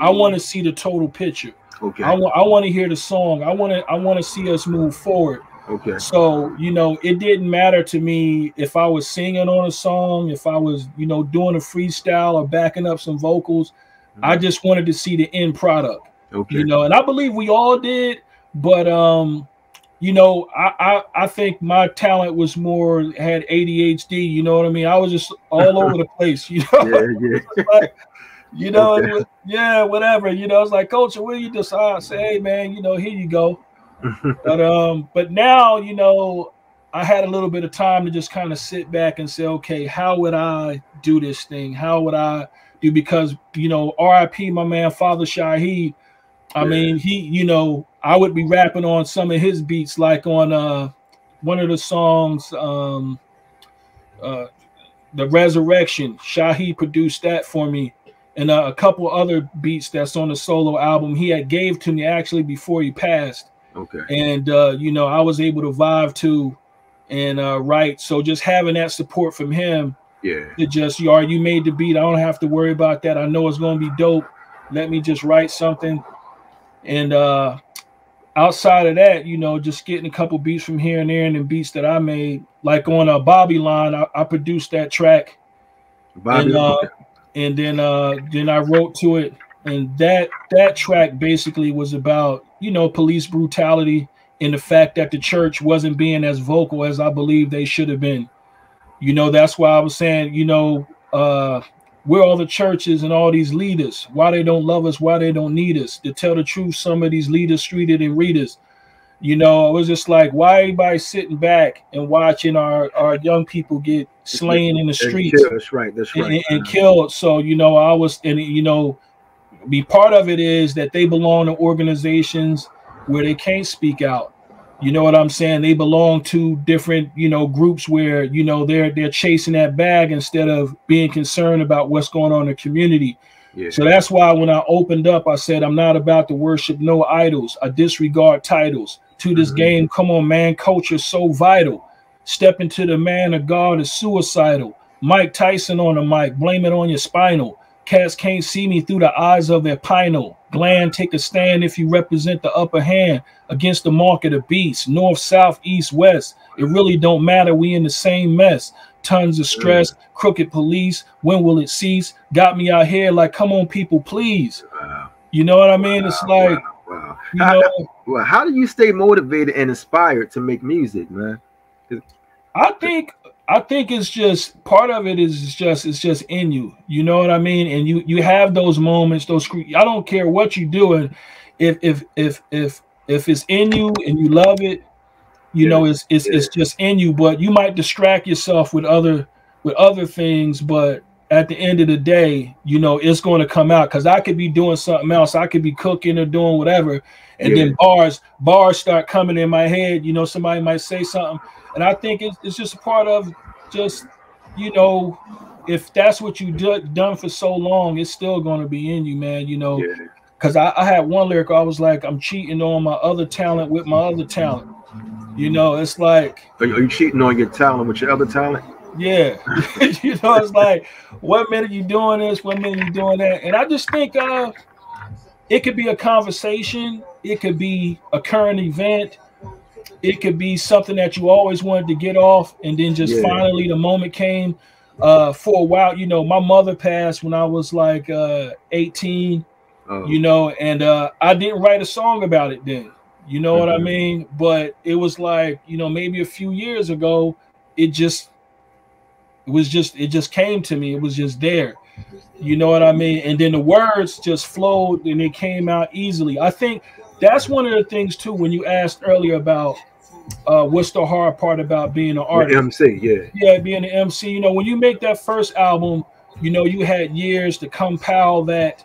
I want to see the total picture. Okay, I want, I want to hear the song. I want to, I want to see us move forward. okay, So, you know, it didn't matter to me if I was singing on a song, if I was, you know, doing a freestyle or backing up some vocals. I just wanted to see the end product, okay. you know, and I believe we all did, but um, you know, I, I I think my talent was more had ADHD, you know what I mean? I was just all over the place, you know. yeah, yeah. You know, Okay. was- yeah, whatever. You know, it's like, coach, what do you decide? I say, hey man, you know, here you go. but um, but now, you know, I had a little bit of time to just kind of sit back and say, okay, how would I do this thing? How would I do? Because you know, RIP, my man, Father Shaheed. I Yeah. mean, he, you know, I would be rapping on some of his beats, like on uh one of the songs, um, uh, the Resurrection. Shaheed produced that for me and uh, a couple other beats that's on the solo album he had gave to me actually before he passed okay, and uh, you know i was able to vibe to and uh, write so just having that support from him yeah, to just you are you made the beat. I don't have to worry about that. I know it's going to be dope. Let me just write something. And uh outside of that you know just getting a couple beats from here and there and then beats that i made like on a Babylon i, I produced that track. Bobby. and, uh, and then uh then I wrote to it. And that that track basically was about you know police brutality and the fact that the church wasn't being as vocal as I believe they should have been. You know that's why I was saying you know uh where all the churches and all these leaders why they don't love us why they don't need us to tell the truth some of these leaders treated and readers you know, it was just like why everybody sitting back and watching our our young people get slain in the streets That's right. That's right. and- and killed. So you know, I was, and you know, be part of it is that they belong to organizations where they can't speak out. You know what I'm saying? They belong to different, you know, groups where you know they're they're chasing that bag instead of being concerned about what's going on in the community. yeah, So that's why when I opened up, I said I'm not about to worship no idols. I disregard titles. To this Mhm. game, come on, man, culture so vital. Step into the man of God is suicidal. Mike Tyson on the mic, blame it on your spinal. Cats can't see me through the eyes of their pineal. Gland, take a stand if you represent the upper hand against the mark of the beast. North, south, east, west. It really don't matter. We in the same mess. Tons of stress, mm. crooked police. When will it cease? Got me out here like, come on, people, please. You know what I mean? It's like, wow, wow. you know, well, how do you stay motivated and inspired to make music, man? I think I think it's just part of it is just it's just in you. You know what I mean? And you you have those moments, those I don't care what you're doing, if if if if if it's in you and you love it, you know it's it's it's just in you. But you might distract yourself with other with other things, but at the end of the day, you know it's going to come out because I could be doing something else. I could be cooking or doing whatever, and Yeah. then bars bars start coming in my head. You know, somebody might say something, and I think it's, it's just a part of just you know if that's what you do, done for so long, it's still going to be in you, man. You know, Yeah, because I, I had one lyric I was like, I'm cheating on my other talent with my other talent. You know, it's like are you, are you cheating on your talent with your other talent? yeah, you know, it's like one minute you doing this, one minute you doing that, and I just think uh, it could be a conversation, it could be a current event, it could be something that you always wanted to get off, and then just Yeah. finally the moment came. Uh, for a while, you know, my mother passed when I was like uh 18, Oh, you know, and uh, I didn't write a song about it then. You know what I Mhm. mean? But it was like, you know, maybe a few years ago, it just it was just it just came to me. It was just there. You know what I mean? And then the words just flowed and it came out easily. I think that's one of the things too when you asked earlier about uh what's the hard part about being an artist, the MC, yeah, yeah, being an MC, you know, when you make that first album, you know, you had years to compile that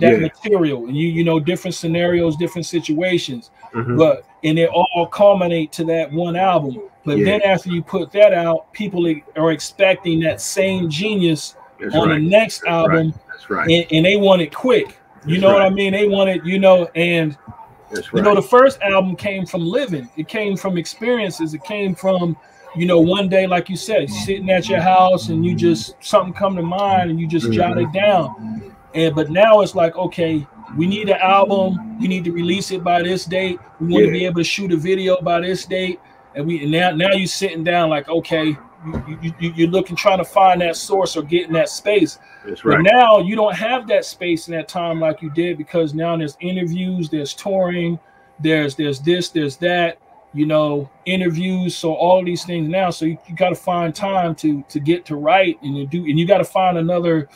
that Yeah. material and you you know different scenarios, different situations, Mhm. but and it all culminate to that one album. But Yeah. then after you put that out, people are expecting that same genius That's on right. the next That's album, Right. That's right. and, and they want it quick. You That's know what. I mean? They want it, you know, and That's you know, the first album came from living. It came from experiences. It came from, you know, one day, like you said, sitting at your house and you just something come to mind and you just jot it mm-hmm. down. And but now it's like, okay, we need an album. We need to release it by this date. We want Yeah. to be able to shoot a video by this date. And we and now now you're sitting down like, okay, you, you, you, you're looking trying to find that source or get in that space. That's But now you don't have that space in that time like you did because now there's interviews, there's touring, there's there's this, there's that, you know, interviews. So all these things now. So you, you got to find time to to get to write and to do, and you got to find another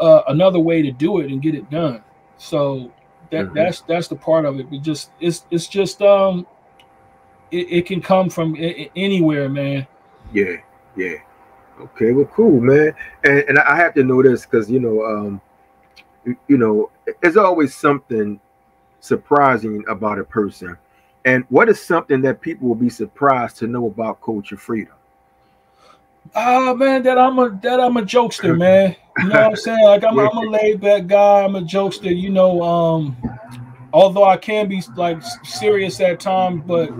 uh, another way to do it and get it done. So that Mhm. that's that's the part of it. But just it's it's just um it, it can come from anywhere, man. Yeah, yeah. Okay, well, cool, man. And and I have to know this because you know, um, you, know, there's always something surprising about a person. And what is something that people will be surprised to know about Culture Freedom? Ah man, that I'm a that I'm a jokester, man. You know what I'm saying? Like I'm, I'm a laid back guy. I'm a jokester. You know, um, although I can be like serious at times, but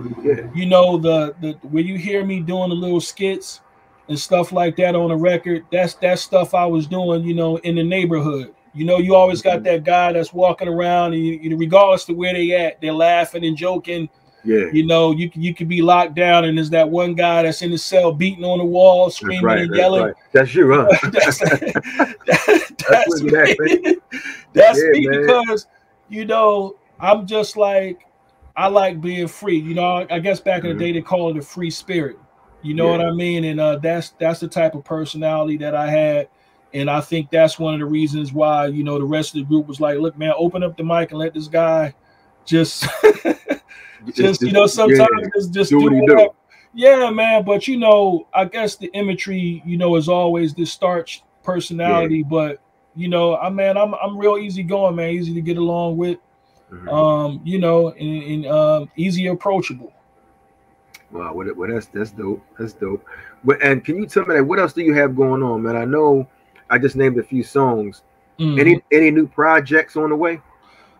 you know the the when you hear me doing the little skits and stuff like that on the record, that's that stuff I was doing. You know, in the neighborhood. You know, you always got that guy that's walking around, and you, you, regardless to where they at, they're laughing and joking yeah. you know, you can you can be locked down, and there's that one guy that's in the cell beating on the wall, screaming right. and That's yelling. right. That's you, huh? that's that- that's at, me. That's Yeah, me man. because you know I'm just like I like being free. You know, I, guess back in the day they called it a free spirit. You know Yeah. what I mean? And uh, that's that's the type of personality that I had. And I think that's one of the reasons why, you know, the rest of the group was like, look, man, open up the mic and let this guy just just you know sometimes yeah, just, just do do what he do. yeah man but you know i guess the imagery you know is always this starch personality but you know i man i'm i'm real easy going man easy to get along with Mhm. um you know and, and um easy approachable Wow, what, well, that's that's dope. That's dope. But and can you tell me that what else do you have going on, man? I know I just named a few songs. Mhm. Any any new projects on the way?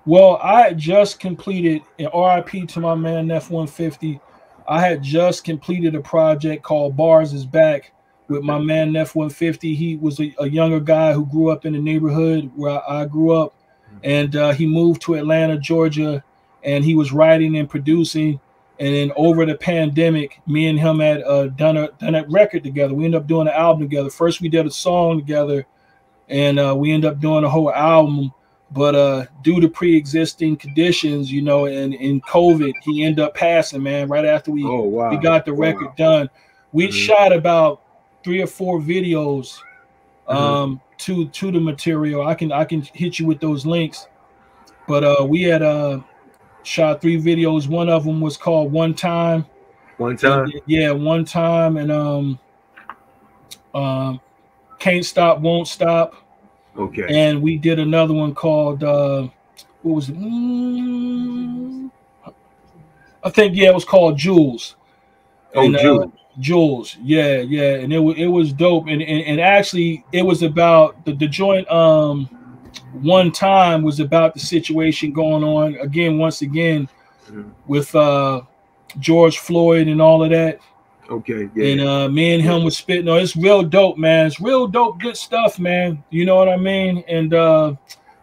Well, I just completed an RIP to my man F150. I had just completed a project called Bars is Back with my man F150. He was a, a younger guy who grew up in the neighborhood where I, I grew up, and uh, he moved to Atlanta, Georgia, and he was writing and producing. And then over the pandemic, me and him had uh, done a done a record together. We ended up doing an album together. First, we did a song together, and uh, we ended up doing a whole album but uh due to pre-existing conditions you know and in covid he ended up passing man right after we Oh wow. we got the Wow. record done we Mhm. shot about three or four videos Mm-hmm. Um to to the material. I can i can hit you with those links. But uh we had uh shot three videos. One of them was called one time. One time. yeah one time. And um um can't stop won't stop. Okay. and we did another one called uh what was it? Mm, i think yeah it was called jules oh, and, uh, Jules. yeah yeah and it, it was dope and, and and actually it was about the, the joint um one time was about the situation going on again once again Mhm. with uh george floyd and all of that Okay. Yeah. and uh, me and him was spitting. No, it's real dope, man. It's real dope, good stuff, man. You know what I mean? And uh,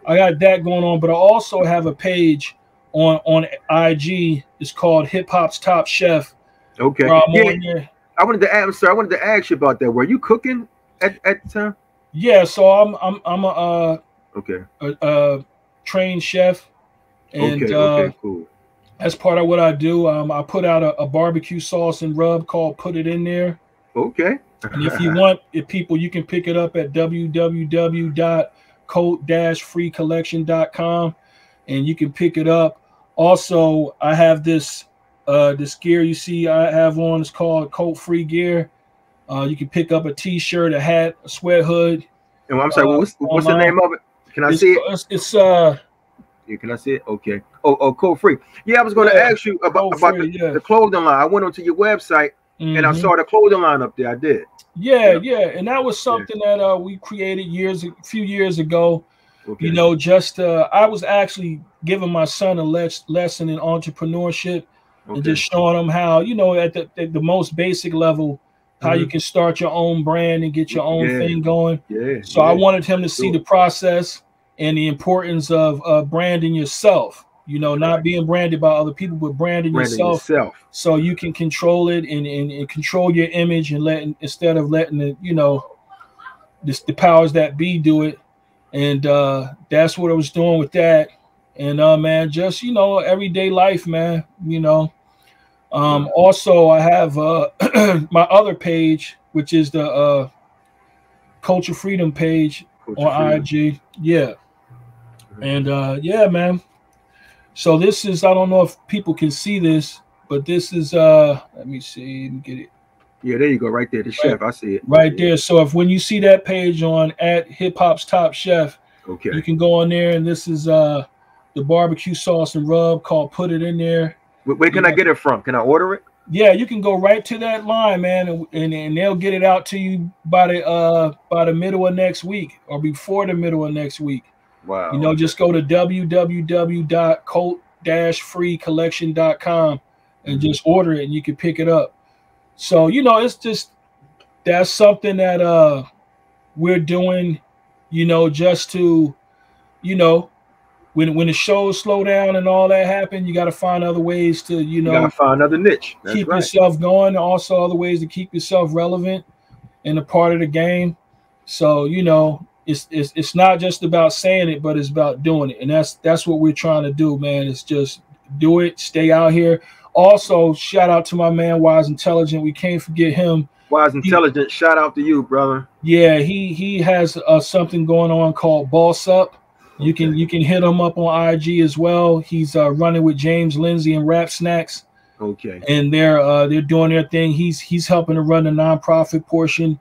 I got that going on, but I also have a page on on IG. It's called Hip Hop's Top Chef. okay. Where I'm Yeah, on there. I wanted to ask, sir. I wanted to ask you about that. Were you cooking at, at the time? Yeah, so I'm I'm I'm a uh, Okay. a, a trained chef, and okay. uh. Cool. that's part of what I do. Um, I put out a, a barbecue sauce and rub called Put It In There. Okay. And if you want it, people, you can pick it up at www.coat-freecollection.com and you can pick it up. Also, I have this uh this gear you see I have on is called Coat Free Gear. Uh you can pick up a t-shirt, a hat, a sweat hood. and I'm sorry. uh, what's what's the name of it? Can I It's, see it? it's, it's uh Yeah, can I see it? Okay. Oh, oh, free. Yeah, I was going to Yeah, ask you about about Free, the, yeah. the clothing line. I went onto your website and I Mhm. saw the clothing line up there. I did. Yeah, Yeah. yeah, and that was something that uh we created years a few years ago. Okay. You know, just uh I was actually giving my son a les- lesson in entrepreneurship and just showing them how, you know, at the, at the most basic level, how you can start your own brand and get your own Mm-hmm. Yeah. thing going. yeah. So I wanted him to see the process and the importance of uh, branding yourself. You know, not Right. being branded by other people, but branding, branding yourself yourself. so you can control it and, and, and control your image and letting instead of letting it, you know, this the powers that be do it. And uh that's what I was doing with that. And uh man, just you know, everyday life, man, you know. Um also I have uh my other page, which is the uh culture freedom page Culture on freedom. IG. Yeah. And uh yeah, man. So this is I don't know if people can see this, but this is uh let me see, let get it Yeah, there you go, right there. The chef, I see it. right Yeah. there. So if when you see that page on at hip hop's top chef, Okay. you can go on there and this is uh the barbecue sauce and rub called put it in there. Where, can I get it from? Can I order it? Yeah, you can go right to that line, man, and, and, and they'll get it out to you by the uh by the middle of next week or before the middle of next week. Wow. You know, just go to www.colt-freecollection.com and just order it and you can pick it up. So, you know, it's just that's something that uh we're doing, you know, just to, you know, when when the shows slow down and all that happen, you got to find other ways to, you you know, gotta find another niche. That's keep right. yourself going. Also, other ways to keep yourself relevant in a part of the game. So you know, it's it's it's not just about saying it, but it's about doing it, and that's that's what we're trying to do, man. It's just do it, stay out here. Also, shout out to my man Wise Intelligent. We can't forget him. Wise intelligent. Shout out to you, brother. Yeah, he he has uh, something going on called Boss Up. You can you can hit him up on IG as well. He's uh, running with James Lindsey and Rap Snacks. Okay. and they're uh, they're doing their thing. He's he's helping to run the nonprofit portion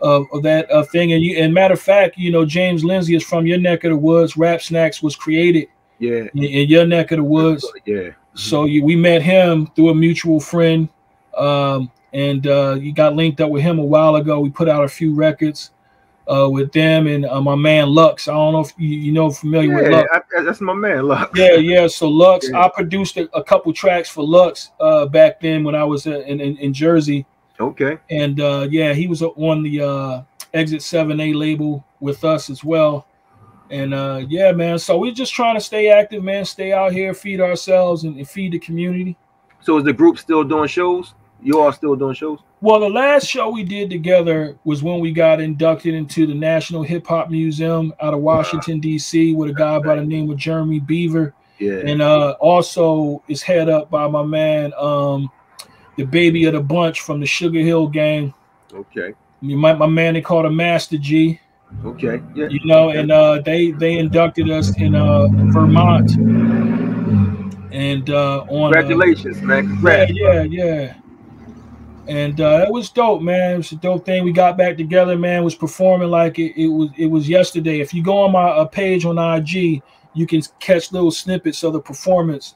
of, of that uh, thing. And you, and matter of fact, you know James Lindsey is from your neck of the woods. Rap Snacks was created Yeah. in, in your neck of the woods. Yeah. So you, we met him through a mutual friend, um, and uh, you got linked up with him a while ago. We put out a few records uh, with them and uh, my man Lux. I don't know if you, you know familiar with Lux. I- that's my man. Lux. Yeah, yeah. So Lux, Yeah. I produced a, a couple tracks for Lux uh, back then when I was uh, in, in, in Jersey, Okay. and uh, yeah, he was on the uh, Exit Seven A label with us as well. And uh, yeah, man. So we're just trying to stay active, man. Stay out here, feed ourselves, and, and feed the community. So is the group still doing shows? You all still doing shows? Well, the last show we did together was when we got inducted into the National Hip Hop Museum out of Washington D.C. with a guy by the name of Jeremy Beaver. Yeah. and uh also is head up by my man um the baby of the bunch from the sugar hill gang okay. you might my man they called him Master Gee Okay. Yeah. you know Okay. and uh they they inducted us in uh vermont and uh on uh, Congratulations, man. yeah yeah yeah and uh it was dope man. It was a dope thing. We got back together man. Was performing like it, it was it was yesterday. If you go on my uh, page on ig you can catch little snippets of the performance.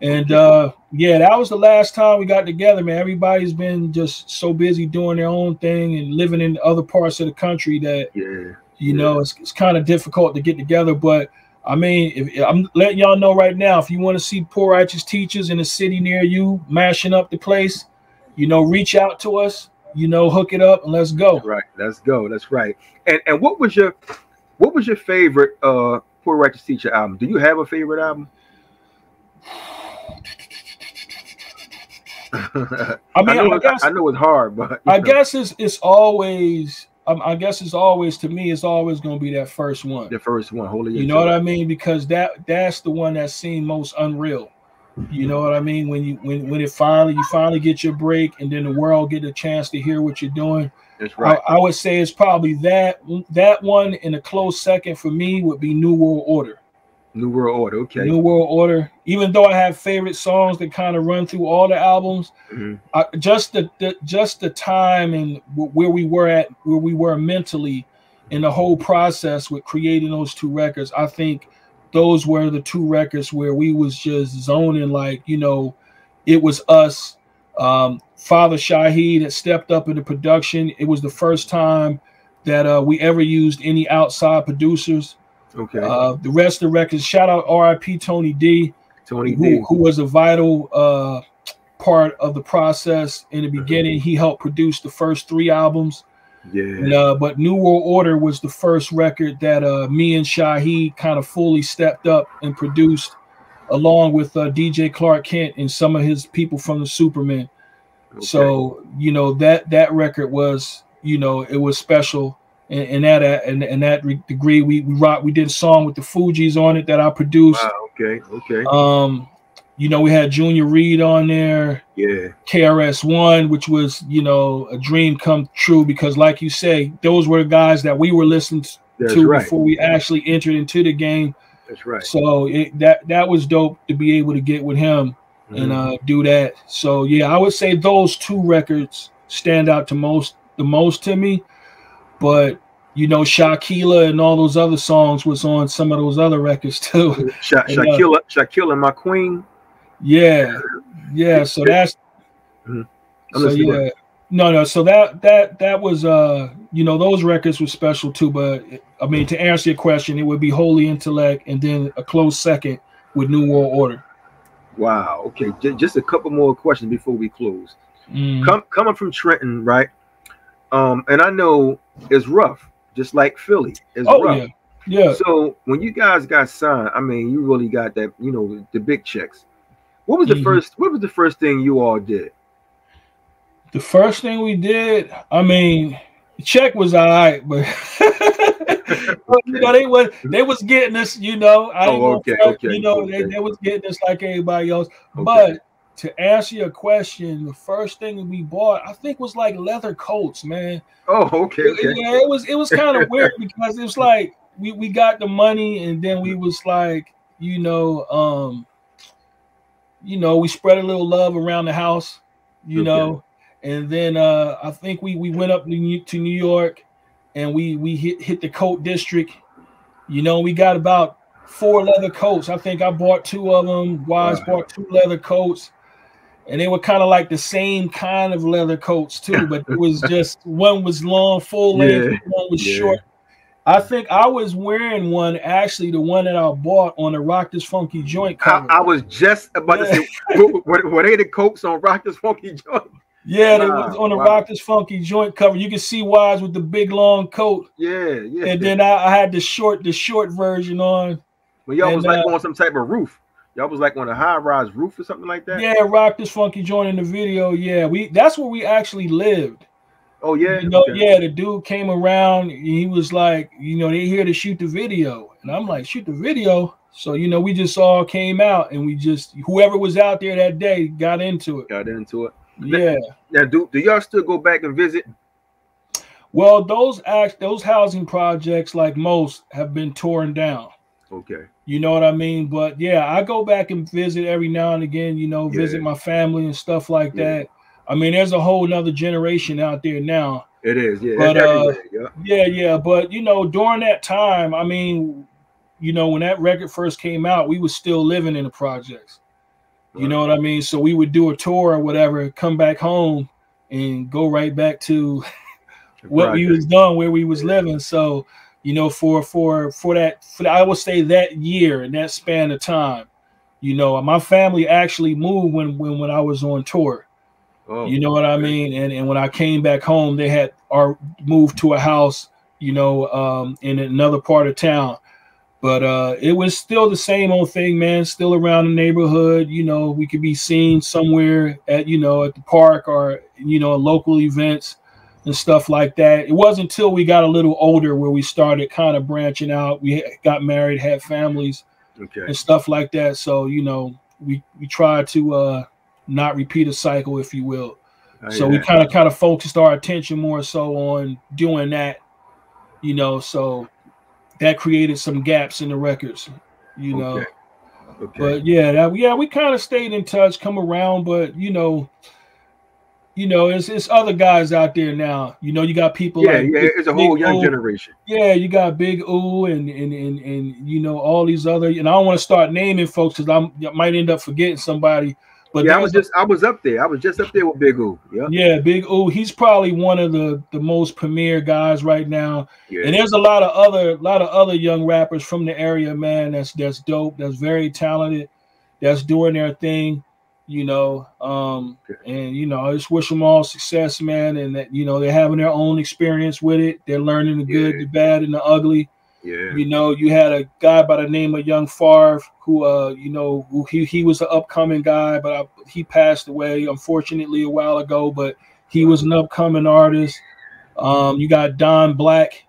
And uh yeah that was the last time we got together man. Everybody's been just so busy doing their own thing and living in other parts of the country that Yeah. you know it's, it's kind of difficult to get together. But i mean if i'm letting y'all know right now if you want to see poor righteous teachers in a city near you mashing up the place you know reach out to us you know hook it up and let's go Right. Let's go. That's right. And and what was your what was your favorite uh Poor Righteous Teacher album? Do you have a favorite album? I, i mean i, know, it's- guess I know it's hard, but i know, guess it's it's always um, i guess it's always to me it's always going to be that first one the first one, Holy. You know what I mean? Because that that's the one that seemed most unreal. You know what I mean? When you when when it finally you finally get your break and then the world get a chance to hear what you're doing. That's right. I, I would say it's probably that that one in a close second for me would be New World Order. New World Order. Okay. New World Order. Even though I have favorite songs that kind of run through all the albums, Mhm. I, just the, the just the time and wh- where we were at where we were mentally in the whole process with creating those two records i think those were the two records where we was just zoning like you know it was us um Father Shaheed had stepped up into production. It was the first time that uh, we ever used any outside producers. Okay. Uh, the rest of the records, shout out RIP Tony D, Tony D. who, who was a vital uh, part of the process in the beginning. He helped produce the first three albums. Yeah. And, uh, but New World Order was the first record that uh, me and Shaheed kind of fully stepped up and produced, along with uh, DJ Clark Kent and some of his people from the Superman. Okay. So you know that that record was you know it was special and, in that in, in that degree. We we rock we did a song with the Fugees on it that I produced. Wow. Okay. Okay. Um, you know we had Junior Reid on there. yeah. KRS One, which was you know a dream come true because, like you say, those were the guys that we were listening That's to right. before we actually entered into the game. That's right. So it, that that was dope to be able to get with him and Mhm. uh, do that. So yeah, I would say those two records stand out to most the most to me. But you know, Shakiyla and all those other songs was on some of those other records too. Sha- and, uh, my queen. Yeah, yeah. So that's I'm so yeah. No, no. So that that that was uh you know those records were special too. But I mean to answer your question, it would be Holy Intellect and then a close second with New World Order. Wow. Okay. J- just a couple more questions before we close. Mm. Come, coming from Trenton, right? Um, and I know it's rough, just like Philly. It's Oh rough. yeah, yeah. So when you guys got signed, I mean, you really got that, you know, the big checks. What was the Mhm. first? What was the first thing you all did? The first thing we did, I mean, check was all right, but you know, they was they was getting us, you know. I Oh, okay, front, okay, you know, they, okay. they was getting us like everybody else. Okay. But to answer your question, the first thing we bought, I think, was like leather coats, man. Oh, okay, okay. Yeah, it was it was kind of weird because it was like we, we got the money and then we was like, you know, um, you know, we spread a little love around the house, you Okay. know, and then uh I think we we went up to New, York and we we hit hit the coat district. You know, we got about four leather coats. I think I bought two of them. Wise Wow. bought two leather coats. And they were kind of like the same kind of leather coats too, but it was just one was long, full length, Yeah, one was yeah. short. I think I was wearing one, actually, the one that I bought on the Rock Dis Funky Joint cover. I was just about to say, were, were, they the coats on Rock Dis Funky Joint? yeah, they Wow, was on the wow. Rock Dis Funky Joint cover. You can see Wise with the big long coat, Yeah, yeah. and then I, I had the short, the short version on. when y'all was like uh, on some type of roof, y'all was like on a high rise roof or something like that. Yeah, Rock Dis Funky Joint in the video. Yeah, we that's where we actually lived. Oh yeah. You know, Okay. yeah, the dude came around. He was like, you know, they here to shoot the video, and I'm like, shoot the video. So you know, we just all came out, and we just whoever was out there that day got into it. Got into it. Yeah. Now, do do y'all still go back and visit? Well, those act those housing projects, like most, have been torn down. Okay. You know what I mean? But yeah, I go back and visit every now and again. You know, visit Yeah. my family and stuff like Yeah. that. I mean, there's a whole nother generation out there now. It is. Yeah. But, uh, yeah. Yeah, yeah, but you know, during that time, I mean, you know, when that record first came out, we was still living in the projects. You know what I mean? So we would do a tour or whatever, come back home, and go right back to what we was done where we was living. So, you know, for for for that, for I would say that year and that span of time, you know, my family actually moved when when when I was on tour. Oh, You know what I mean? And and when I came back home, they had our moved to a house, you know, um, in another part of town. But uh, it was still the same old thing, man. Still around the neighborhood. You know, we could be seen somewhere at you know at the park or you know local events and stuff like that. It wasn't until we got a little older where we started kind of branching out. We got married, had families Okay. and stuff like that. So you know, we we tried to uh, not repeat a cycle, if you will. I So we kind of kind of focused our attention more so on doing that, you know. So that created some gaps in the records, you know. Okay. Okay. But yeah, that, yeah, we kind of stayed in touch, come around, but you know, you know, it's it's other guys out there now. You know, you got people yeah, like yeah. It's a whole young O. generation. yeah, you got Big O and and and and you know all these other, and I don't want to start naming folks because I might end up forgetting somebody, But yeah, I was just I was up there. I was just up there with Big O. Yeah. yeah, Big O. He's probably one of the the most premier guys right now. Yeah. And there's a lot of other a lot of other young rappers from the area, man. That's that's dope. That's very talented. That's doing their thing, you know. Um, and you know, I just wish them all success, man. And that you know they're having their own experience with it. They're learning the good, Yeah. the bad, and the ugly. Yeah. You know, you had a guy by the name of Young Favre who, uh, you know, who he, he was an upcoming guy, but I, he passed away unfortunately a while ago. But he was an upcoming artist. Um, you got Don Black.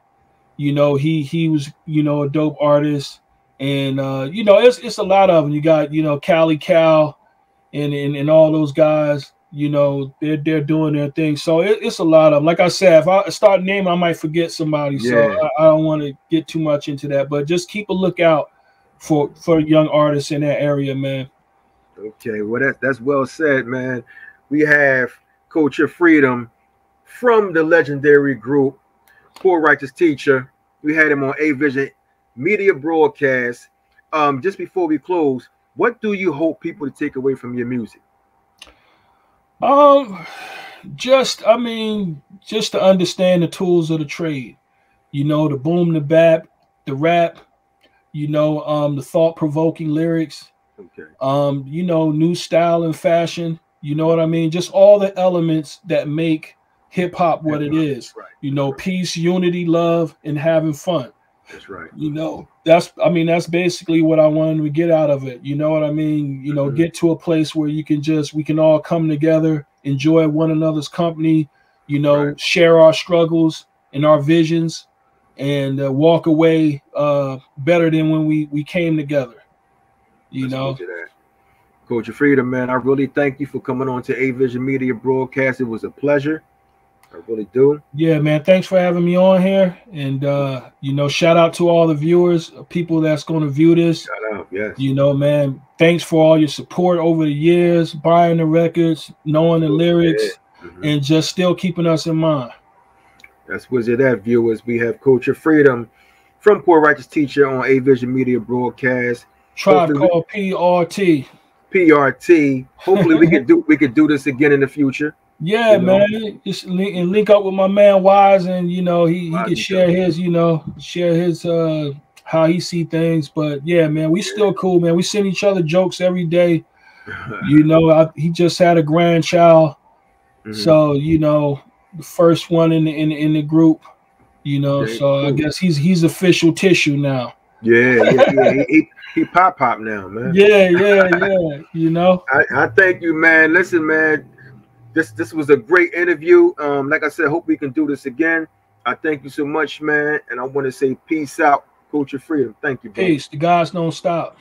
You know, he he was you know a dope artist, and uh, you know it's it's a lot of them. You got you know Cali Cal, and and, and all those guys. You know they're they're doing their thing. So it, it's a lot of them. Like I said, if I start naming, I might forget somebody. So I, I don't want to get too much into that. But just keep a lookout for for young artists in that area, man. Okay, well that's that's well said, man. We have Culture Freedom from the legendary group Poor Righteous Teacher. We had him on A Vision Media Broadcast. Um, just before we close, what do you hope people to take away from your music? Um, just I mean, just to understand the tools of the trade. You know, the boom, the bap, the rap. You know, um, the thought-provoking lyrics. Okay, Um, you know, new style and fashion. You know what I mean? Just all the elements that make hip hop what it is. right. You know, peace, unity, love, and having fun. That's right. you know that's i mean that's basically what i wanted to get out of it you know what i mean you know Mhm. get to a place where you can just we can all come together enjoy one another's company you know Right. share our struggles and our visions and uh, walk away uh better than when we we came together you Let's know Coach to that. Culture Freedom, man. I really thank you for coming on to A Vision Media Broadcast. It was a pleasure. I really do. yeah man thanks for having me on here and uh you know shout out to all the viewers people that's going to view this Shout out, yes. You know, man, thanks for all your support over the years, buying the records, knowing the lyrics, Mhm. and just still keeping us in mind. That's what's it at, viewers. We have Culture Freedom from Poor Righteous Teacher on A Vision Media Broadcast. Tribe Hopefully- called PRT. PRT. Hopefully we can do we can do this again in the future. Yeah, You know? man. Just link and link up with my man Wise, and you know he, he can share his, you know, share his uh how he see things. But yeah, man, we still cool, man. We send each other jokes every day. You know, I, he just had a grandchild. Mhm. So you know, the first one in the in, in the group, you know. So I guess he's he's official tissue now. yeah, yeah, yeah. He, he, he pop pop now, man. Yeah, yeah, yeah. You know. I, I thank you, man. Listen, man. This this was a great interview. Um, like I said, hope we can do this again. I thank you so much, man. And I want to say peace out, Culture Freedom. Thank you, bro. Peace. The guys don't stop.